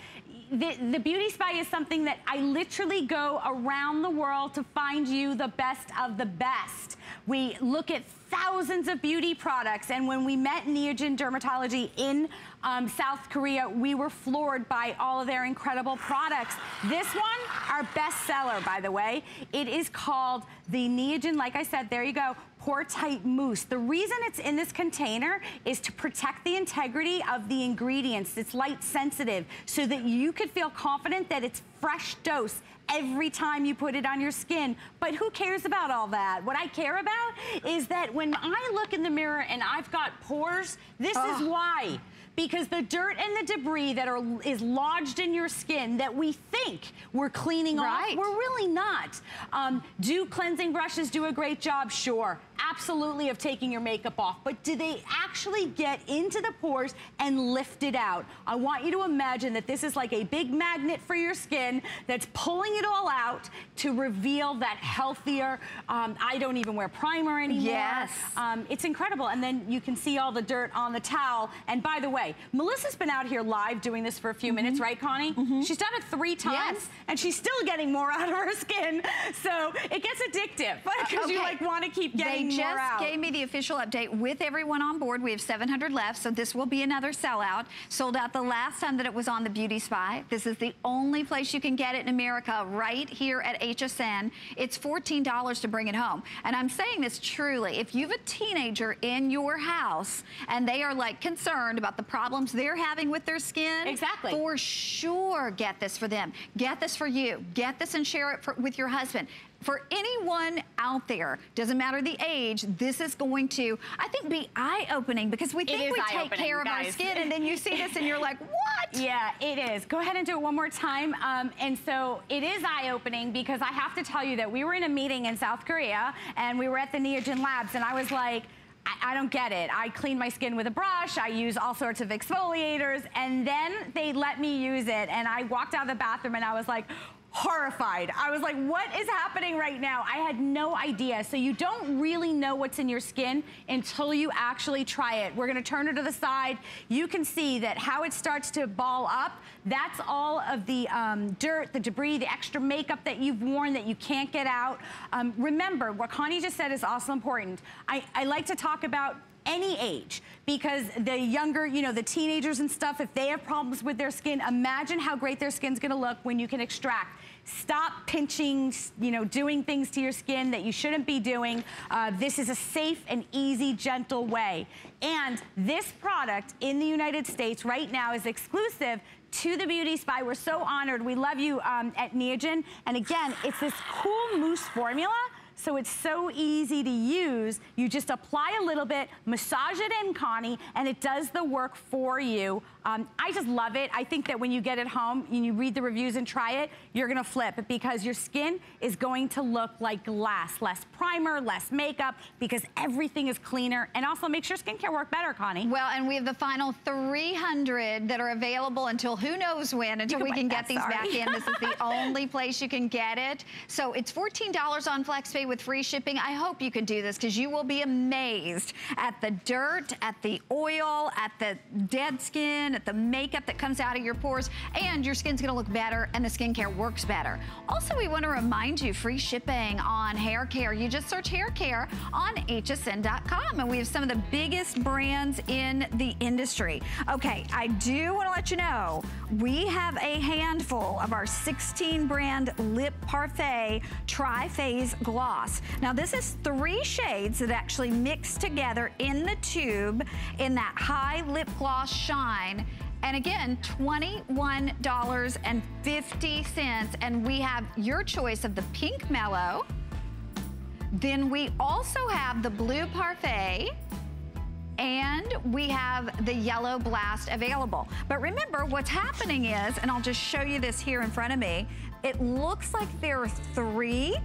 the, the Beauty Spy is something that I literally go around the world to find you the best of the best. We look at thousands of beauty products. And when we met Neogen Dermatology in um, South Korea, we were floored by all of their incredible products. This one, our best seller, by the way, it is called the Neogen, like I said, there you go, Pore Tight Mousse. The reason it's in this container is to protect the integrity of the ingredients. It's light sensitive so that you could feel confident that it's fresh dose every time you put it on your skin. But who cares about all that? What I care about is that when I look in the mirror and I've got pores, this oh. is why because the dirt and the debris that are is lodged in your skin that we think we're cleaning right. off, we're really not. Um, do cleansing brushes do a great job? Sure absolutely of taking your makeup off, but do they actually get into the pores and lift it out? I want you to imagine that this is like a big magnet for your skin that's pulling it all out to reveal that healthier, um, I don't even wear primer anymore. Yes. Um, it's incredible. And then you can see all the dirt on the towel. And by the way, Melissa's been out here live doing this for a few mm -hmm. minutes, right, Connie? Mm -hmm. She's done it three times, yes. and she's still getting more [laughs] out of her skin. So it gets addictive [laughs] because uh, okay. you like want to keep getting just gave me the official update with everyone on board. We have 700 left, so this will be another sellout. Sold out the last time that it was on the Beauty Spy. This is the only place you can get it in America, right here at HSN. It's $14 to bring it home. And I'm saying this truly. If you have a teenager in your house and they are like concerned about the problems they're having with their skin, exactly. for sure get this for them. Get this for you. Get this and share it for, with your husband for anyone out there, doesn't matter the age, this is going to, I think, be eye-opening because we think we take care of our skin and then you see this and you're like, [laughs] what? Yeah, it is. Go ahead and do it one more time. Um, and so it is eye-opening because I have to tell you that we were in a meeting in South Korea and we were at the Neogen Labs and I was like, I, I don't get it. I clean my skin with a brush, I use all sorts of exfoliators, and then they let me use it. And I walked out of the bathroom and I was like, horrified. I was like, what is happening right now? I had no idea. So you don't really know what's in your skin until you actually try it. We're gonna turn it to the side. You can see that how it starts to ball up, that's all of the um, dirt, the debris, the extra makeup that you've worn that you can't get out. Um, remember, what Connie just said is also important. I, I like to talk about any age because the younger, you know, the teenagers and stuff, if they have problems with their skin, imagine how great their skin's gonna look when you can extract. Stop pinching, you know, doing things to your skin that you shouldn't be doing. Uh, this is a safe and easy, gentle way. And this product in the United States right now is exclusive to the Beauty Spy. We're so honored. We love you um, at Neogen. And again, it's this cool mousse formula so it's so easy to use. You just apply a little bit, massage it in, Connie, and it does the work for you. Um, I just love it. I think that when you get it home and you read the reviews and try it, you're gonna flip because your skin is going to look like glass. Less primer, less makeup, because everything is cleaner and also makes your skincare work better, Connie. Well, and we have the final 300 that are available until who knows when, until we can get these sorry. back in. This is the [laughs] only place you can get it. So it's $14 on FlexPay with free shipping. I hope you can do this because you will be amazed at the dirt, at the oil, at the dead skin, at the makeup that comes out of your pores, and your skin's gonna look better and the skincare works better. Also, we wanna remind you, free shipping on hair care. You just search hair care on hsn.com, and we have some of the biggest brands in the industry. Okay, I do wanna let you know, we have a handful of our 16 brand Lip Parfait Tri-Phase Gloss. Now, this is three shades that actually mix together in the tube in that high lip gloss shine and again, $21.50. And we have your choice of the pink mellow. Then we also have the blue parfait and we have the yellow blast available. But remember what's happening is, and I'll just show you this here in front of me, it looks like there are three.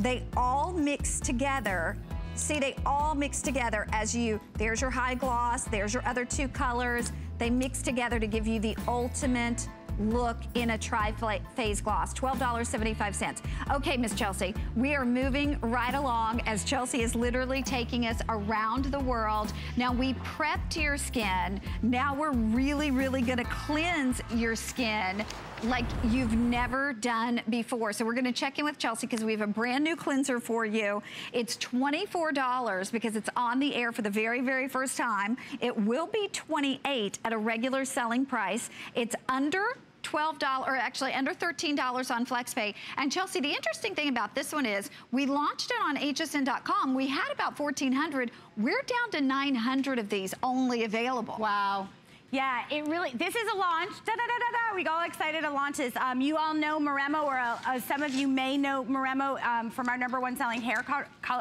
They all mix together See, they all mix together as you, there's your high gloss, there's your other two colors. They mix together to give you the ultimate look in a tri-phase gloss, $12.75. Okay, Miss Chelsea, we are moving right along as Chelsea is literally taking us around the world. Now we prepped your skin. Now we're really, really gonna cleanse your skin like you've never done before. So we're gonna check in with Chelsea because we have a brand new cleanser for you. It's $24 because it's on the air for the very, very first time. It will be 28 at a regular selling price. It's under $12, or actually under $13 on FlexPay. And Chelsea, the interesting thing about this one is we launched it on hsn.com. We had about 1,400. We're down to 900 of these only available. Wow. Yeah, it really, this is a launch. Da, da, da, da, da. We got all excited to launch this. Um, you all know Moremo, or uh, some of you may know Moremo um, from our number one selling hair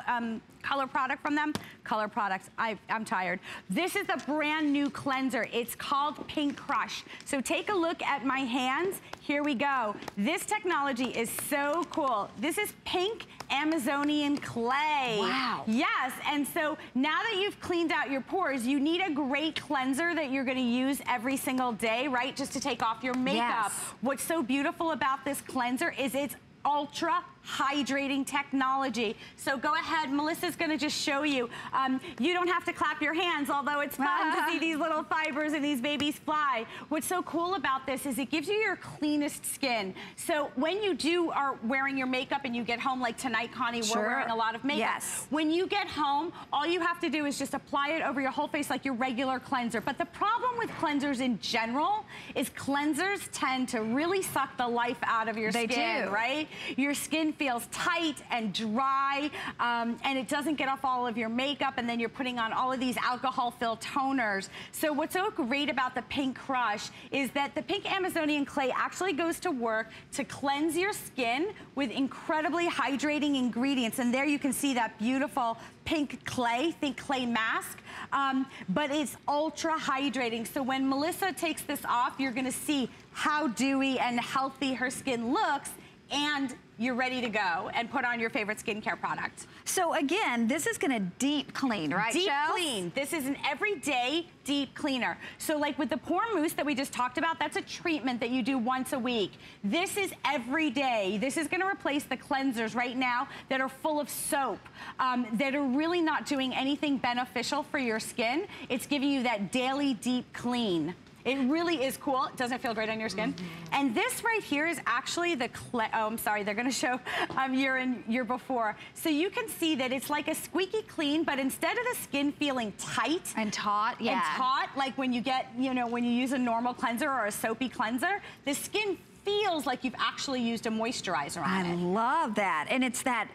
um, color product from them. Color products, I, am tired. This is the brand new cleanser. It's called Pink Crush. So take a look at my hands. Here we go. This technology is so cool. This is pink Amazonian clay. Wow. Yes, and so now that you've cleaned out your pores, you need a great cleanser that you're gonna use every single day, right? Just to take off your makeup. Yes. What's so beautiful about this cleanser is it's ultra hydrating technology. So go ahead, Melissa's gonna just show you. Um, you don't have to clap your hands, although it's fun to see [laughs] these little fibers and these babies fly. What's so cool about this is it gives you your cleanest skin. So when you do are wearing your makeup and you get home, like tonight, Connie, sure. we're wearing a lot of makeup. Yes. When you get home, all you have to do is just apply it over your whole face like your regular cleanser. But the problem with cleansers in general is cleansers tend to really suck the life out of your they skin, do. right? Your skin feels tight and dry, um, and it doesn't get off all of your makeup, and then you're putting on all of these alcohol-filled toners. So what's so great about the Pink Crush is that the Pink Amazonian Clay actually goes to work to cleanse your skin with incredibly hydrating ingredients. And there you can see that beautiful pink clay, think clay mask, um, but it's ultra hydrating. So when Melissa takes this off, you're gonna see how dewy and healthy her skin looks and you're ready to go and put on your favorite skincare product. So again, this is gonna deep clean, right, Deep clean. This is an everyday deep cleaner. So like with the pore mousse that we just talked about, that's a treatment that you do once a week. This is every day. This is gonna replace the cleansers right now that are full of soap, um, that are really not doing anything beneficial for your skin. It's giving you that daily deep clean. It really is cool. It doesn't feel great on your skin. Mm -hmm. And this right here is actually the. Oh, I'm sorry. They're going to show um, year and year before. So you can see that it's like a squeaky clean, but instead of the skin feeling tight and taut, yeah, and taut, like when you get, you know, when you use a normal cleanser or a soapy cleanser, the skin feels like you've actually used a moisturizer on I it. I love that. And it's that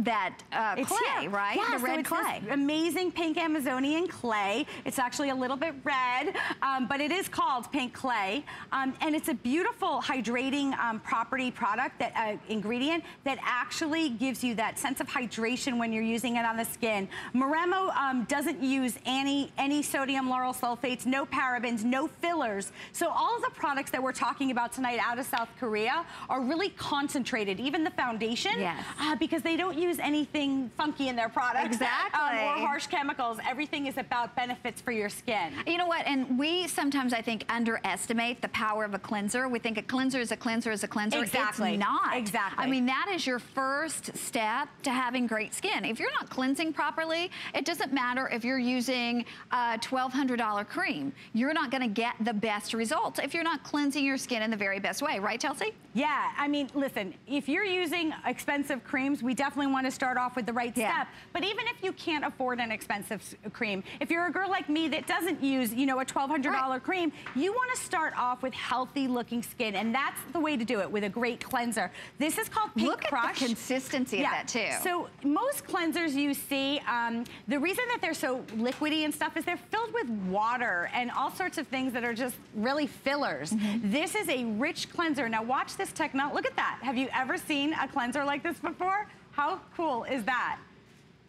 that uh, clay, here. right? Yeah, the so red this clay. amazing pink Amazonian clay. It's actually a little bit red, um, but it is called pink clay. Um, and it's a beautiful hydrating um, property product, that uh, ingredient that actually gives you that sense of hydration when you're using it on the skin. Moremo um, doesn't use any, any sodium lauryl sulfates, no parabens, no fillers. So all of the products that we're talking about tonight out of South Korea are really concentrated, even the foundation, Yes. uh, because they don't use anything funky in their products. Exactly. Um, or harsh chemicals. Everything is about benefits for your skin. You know what? And we sometimes, I think, underestimate the power of a cleanser. We think a cleanser is a cleanser is a cleanser. Exactly. It's not. Exactly. I mean, that is your first step to having great skin. If you're not cleansing properly, it doesn't matter if you're using a $1,200 cream. You're not going to get the best results if you're not cleansing your skin in the very best way. Right, Chelsea? Yeah, I mean, listen, if you're using expensive creams, we definitely want to start off with the right Yeah. step. But even if you can't afford an expensive cream, if you're a girl like me that doesn't use, you know, a $1,200 Right. cream, you want to start off with healthy looking skin. And that's the way to do it with a great cleanser. This is called Pink Look at Crush. the consistency of that, too. So most cleansers you see, um, the reason that they're so liquidy and stuff is they're filled with water and all sorts of things that are just really fillers. Mm-hmm. This is a rich cleanser. Now watch this technology. Look at that. Have you ever seen a cleanser like this before? How cool is that?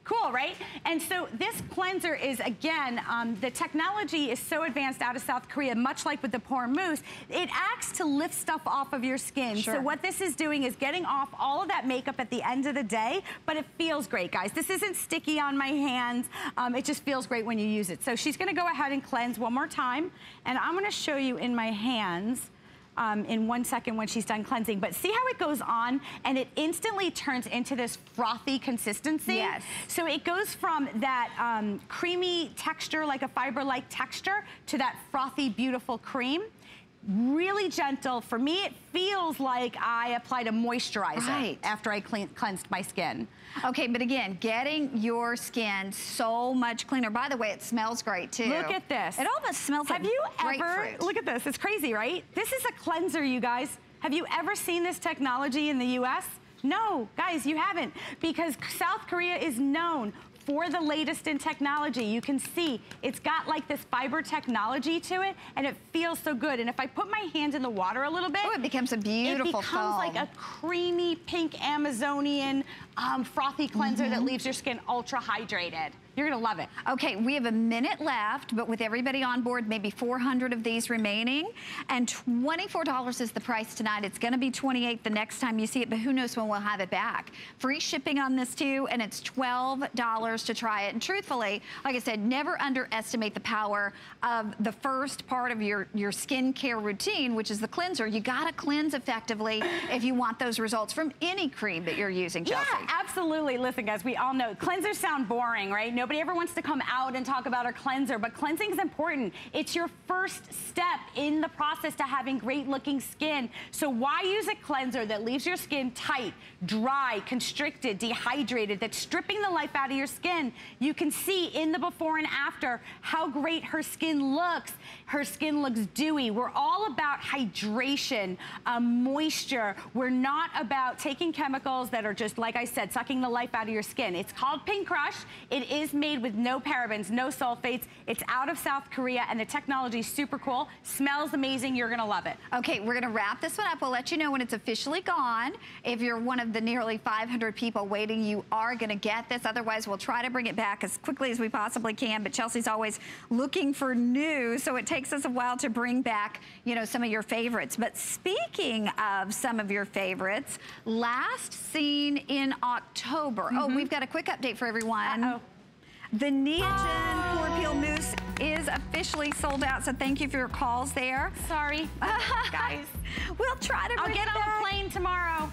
Cool, right? And so this cleanser is, again, um, the technology is so advanced out of South Korea, much like with the Pore Mousse, it acts to lift stuff off of your skin. Sure. So what this is doing is getting off all of that makeup at the end of the day, but it feels great, guys. This isn't sticky on my hands. Um, it just feels great when you use it. So she's gonna go ahead and cleanse one more time, and I'm gonna show you in my hands um, in one second when she's done cleansing. But see how it goes on and it instantly turns into this frothy consistency? Yes. So it goes from that um, creamy texture, like a fiber-like texture, to that frothy, beautiful cream. Really gentle. For me, it feels like I applied a moisturizer Right. after I clean, cleansed my skin. Okay, but again, getting your skin so much cleaner. By the way, it smells great too. Look at this. It almost smells like Have like you ever, look at this, it's crazy, right? This is a cleanser, you guys. Have you ever seen this technology in the US? No, guys, you haven't, because South Korea is known for the latest in technology. You can see it's got like this fiber technology to it, and it feels so good. And if I put my hand in the water a little bit, Oh, it becomes a beautiful It becomes like a creamy pink Amazonian um, frothy cleanser Mm-hmm. that leaves your skin ultra hydrated. You're gonna love it. Okay, we have a minute left, but with everybody on board, maybe 400 of these remaining. And $24 is the price tonight. It's gonna be 28 the next time you see it, but who knows when we'll have it back. Free shipping on this too, and it's $12 to try it. And truthfully, like I said, never underestimate the power of the first part of your, your skincare routine, which is the cleanser. You gotta cleanse effectively if you want those results from any cream that you're using, Chelsea. Yeah, absolutely. Listen, guys, we all know cleansers sound boring, right? Nobody ever wants to come out and talk about our cleanser, but cleansing is important. It's your first step in the process to having great looking skin. So why use a cleanser that leaves your skin tight, dry, constricted, dehydrated, that's stripping the life out of your skin? You can see in the before and after how great her skin looks. Her skin looks dewy. We're all about hydration, um, moisture. We're not about taking chemicals that are just, like I said, sucking the life out of your skin. It's called Pink Crush. It is made with no parabens, no sulfates. It's out of South Korea, and the technology is super cool. Smells amazing. You're gonna love it. Okay, we're gonna wrap this one up. We'll let you know when it's officially gone. If you're one of the nearly 500 people waiting, you are gonna get this. Otherwise, we'll try to bring it back as quickly as we possibly can. But Chelsea's always looking for new, so it takes us a while to bring back, you know, some of your favorites. But speaking of some of your favorites, last seen in October. Oh, we've got a quick update for everyone. Mm-hmm. Uh-oh. The Neogen Pore Peel Mousse is officially sold out, so thank you for your calls there. Sorry, [laughs] guys. We'll try to I'll get on a plane tomorrow.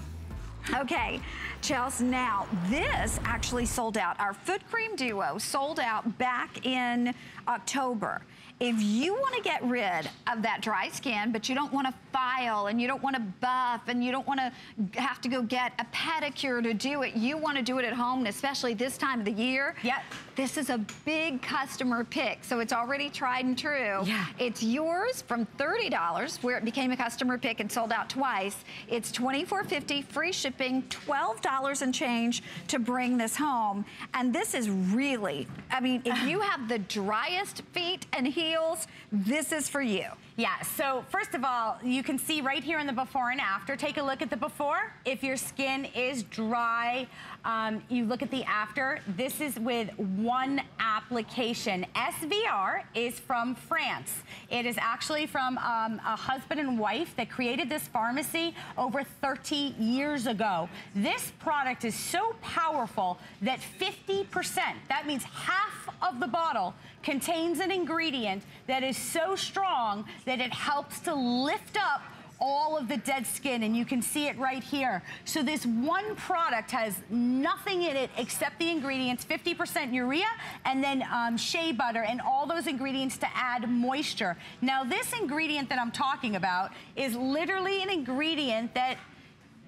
Okay, Chels, now this actually sold out. Our foot cream duo sold out back in October. If you want to get rid of that dry skin, but you don't want to file and you don't want to buff and you don't want to have to go get a pedicure to do it, you want to do it at home, and especially this time of the year. Yep. This is a big customer pick, so it's already tried and true. Yeah. It's yours from $30, where it became a customer pick and sold out twice. It's $24.50, free shipping, $12 $10 and change to bring this home. And this is really, I mean, if you [sighs] have the driest feet and heels, this is for you. Yeah, so first of all, you can see right here in the before and after. Take a look at the before. If your skin is dry, um, you look at the after. This is with one application. SVR is from France. It is actually from um, a husband and wife that created this pharmacy over 30 years ago. This product is so powerful that 50%, that means half of the bottle contains an ingredient that is so strong that it helps to lift up all of the dead skin and you can see it right here. So this one product has nothing in it except the ingredients, 50% urea and then um, shea butter and all those ingredients to add moisture. Now this ingredient that I'm talking about is literally an ingredient that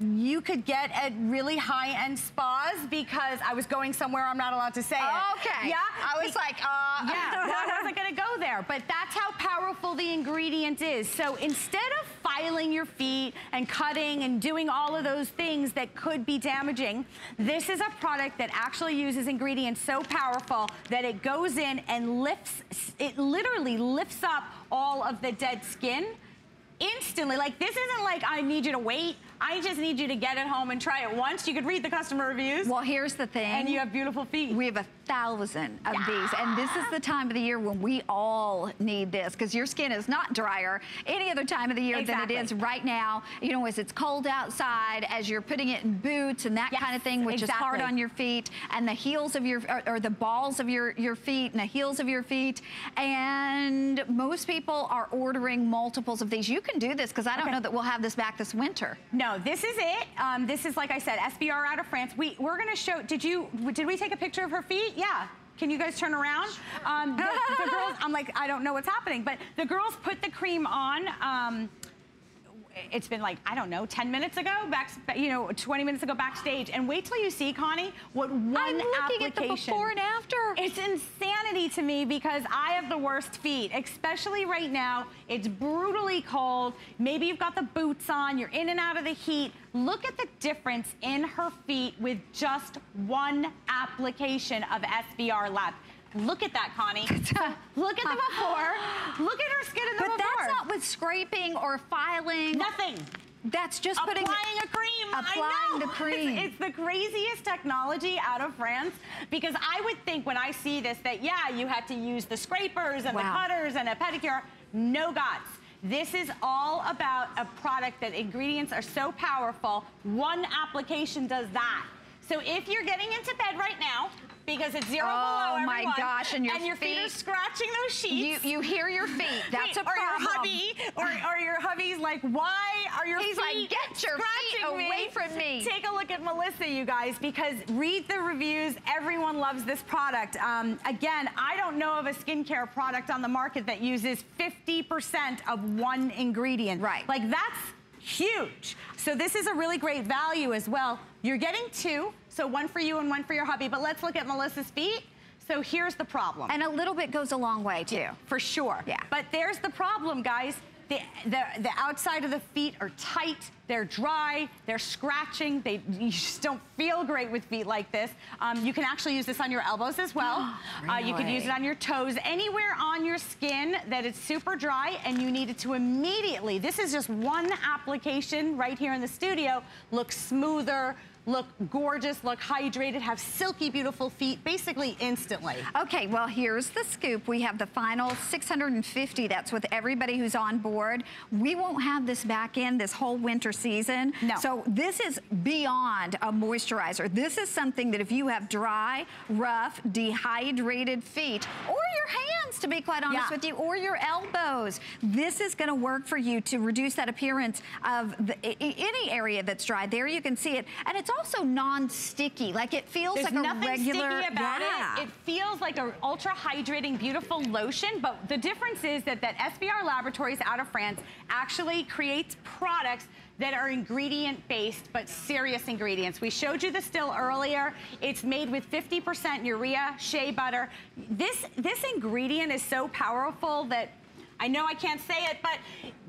you could get at really high-end spas because I was going somewhere I'm not allowed to say it. Okay. Yeah? I was like, uh. Yeah, [laughs] well, I wasn't gonna go there, but that's how powerful the ingredient is. So instead of filing your feet and cutting and doing all of those things that could be damaging, this is a product that actually uses ingredients so powerful that it goes in and lifts, it literally lifts up all of the dead skin instantly. Like this isn't like I need you to wait. I just need you to get it home and try it once. You could read the customer reviews. Well, here's the thing. And you have beautiful feet. We have a thousand of yeah. these. And this is the time of the year when we all need this because your skin is not drier any other time of the year exactly. than it is right now. You know, as it's cold outside, as you're putting it in boots and that yes, kind of thing, which exactly. is hard on your feet, and the heels of your, or, or the balls of your, your feet and the heels of your feet. And most people are ordering multiples of these. You can do this because I don't okay. know that we'll have this back this winter. No, this is it. Um, this is, like I said, SVR out of France. We, we're going to show, did you, did we take a picture of her feet? Yeah. Can you guys turn around? Um, the, the, girls, I'm like, I don't know what's happening, but the girls put the cream on. Um, it's been like, I don't know, 10 minutes ago, back, you know, 20 minutes ago backstage. And wait till you see, Connie, what one I'm looking application. At the before and after. It's insanity to me because I have the worst feet, especially right now. It's brutally cold. Maybe you've got the boots on, you're in and out of the heat. Look at the difference in her feet with just one application of SVR Lab. Look at that, Connie. [laughs] Look at the before. Look at her skin in the but before. But that's not with scraping or filing. Nothing. That's just applying putting a cream. Applying the [laughs] cream. It's, it's, the craziest technology out of France because I would think when I see this that yeah, you had to use the scrapers and wow. the cutters and a pedicure. No gods. This is all about a product that ingredients are so powerful. One application does that. So if you're getting into bed right now, because it's zero oh below oh my gosh, and your, and your feet, feet, are scratching those sheets. You, you hear your feet. That's a problem. Or your hubby, or, or your hubby's like, why are your He's feet like, get your feet away me? from me. Take a look at Melissa, you guys, because read the reviews. Everyone loves this product. Um, again, I don't know of a skincare product on the market that uses 50% of one ingredient. Right. Like that's huge. So this is a really great value as well. You're getting two. So one for you and one for your hubby. But let's look at Melissa's feet. So here's the problem. And a little bit goes a long way too. For sure. Yeah. But there's the problem, guys. The, the, the, outside of the feet are tight, they're dry, they're scratching, they, you just don't feel great with feet like this. Um, you can actually use this on your elbows as well. really? [gasps] uh, you can use it on your toes, anywhere on your skin that it's super dry and you need it to immediately, this is just one application right here in the studio, look smoother, look gorgeous, look hydrated, have silky, beautiful feet, basically instantly. Okay, well, here's the scoop. We have the final 650. That's with everybody who's on board. We won't have this back in this whole winter season. No. So this is beyond a moisturizer. This is something that if you have dry, rough, dehydrated feet, or your hands, to be quite honest yeah. with you, or your elbows, this is gonna work for you to reduce that appearance of the, any area that's dry. There you can see it. And it's also non-sticky. Like it feels There's like a regular. sticky about yeah. it. It feels like an ultra hydrating, beautiful lotion. But the difference is that that SVR Laboratories out of France actually creates products that are ingredient based, but serious ingredients. We showed you the still earlier. It's made with 50% urea, shea butter. This, this ingredient is so powerful that I know I can't say it, but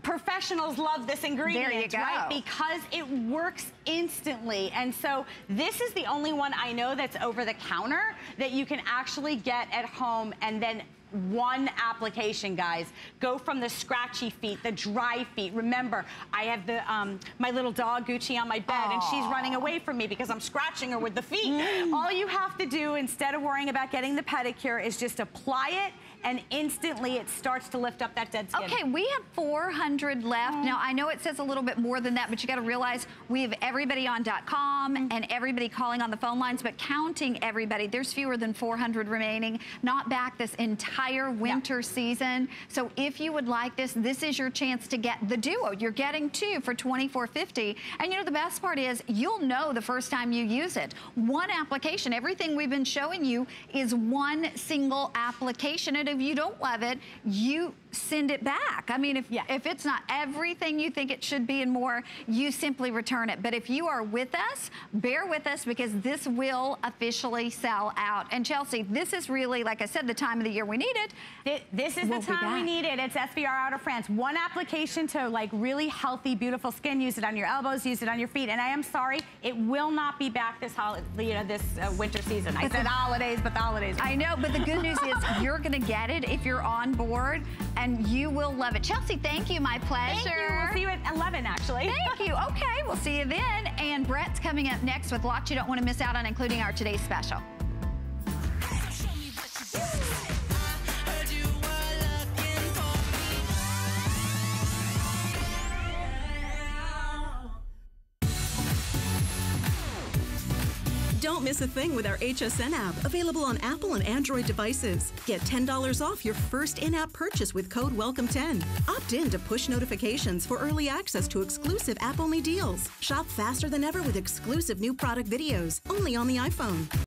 professionals love this ingredient, go. right? Because it works instantly. And so this is the only one I know that's over the counter that you can actually get at home and then one application, guys. Go from the scratchy feet, the dry feet. Remember, I have the um, my little dog Gucci on my bed, and she's running away from me because I'm scratching her with the feet. Mm. All you have to do, instead of worrying about getting the pedicure, is just apply it, and instantly it starts to lift up that dead skin. Okay, we have 400 left. Mm-hmm. Now, I know it says a little bit more than that, but you got to realize we have everybody on .com mm-hmm. and everybody calling on the phone lines, but counting everybody, there's fewer than 400 remaining. Not back this entire winter season. So if you would like this, this is your chance to get the duo. You're getting two for 24.50. And you know the best part is you'll know the first time you use it. One application. Everything we've been showing you is one single application. And if you don't love it, you send it back. I mean, if, if it's not everything you think it should be and more, you simply return it. But if you are with us, bear with us because this will officially sell out. And Chelsea, this is really, like I said, the time of the year we need it. Thi- This is We'll the time we need it. It's SVR out of France. One application to like really healthy, beautiful skin. Use it on your elbows, use it on your feet. And I am sorry, it will not be back this holiday, you know, this uh, winter season. I said holidays, but the holidays. I know, but the good news is you're going to get it if you're on board and you will love it. Chelsea, thank you. My pleasure. Thank you. We'll see you at 11, actually. Thank [laughs] you. Okay, we'll see you then. And Brett's coming up next with lots you don't want to miss out on, including our today's special. Don't miss a thing with our HSN app, available on Apple and Android devices. Get $10 off your first in app purchase with code WELCOME10. Opt in to push notifications for early access to exclusive app only deals. Shop faster than ever with exclusive new product videos, only on the iPhone.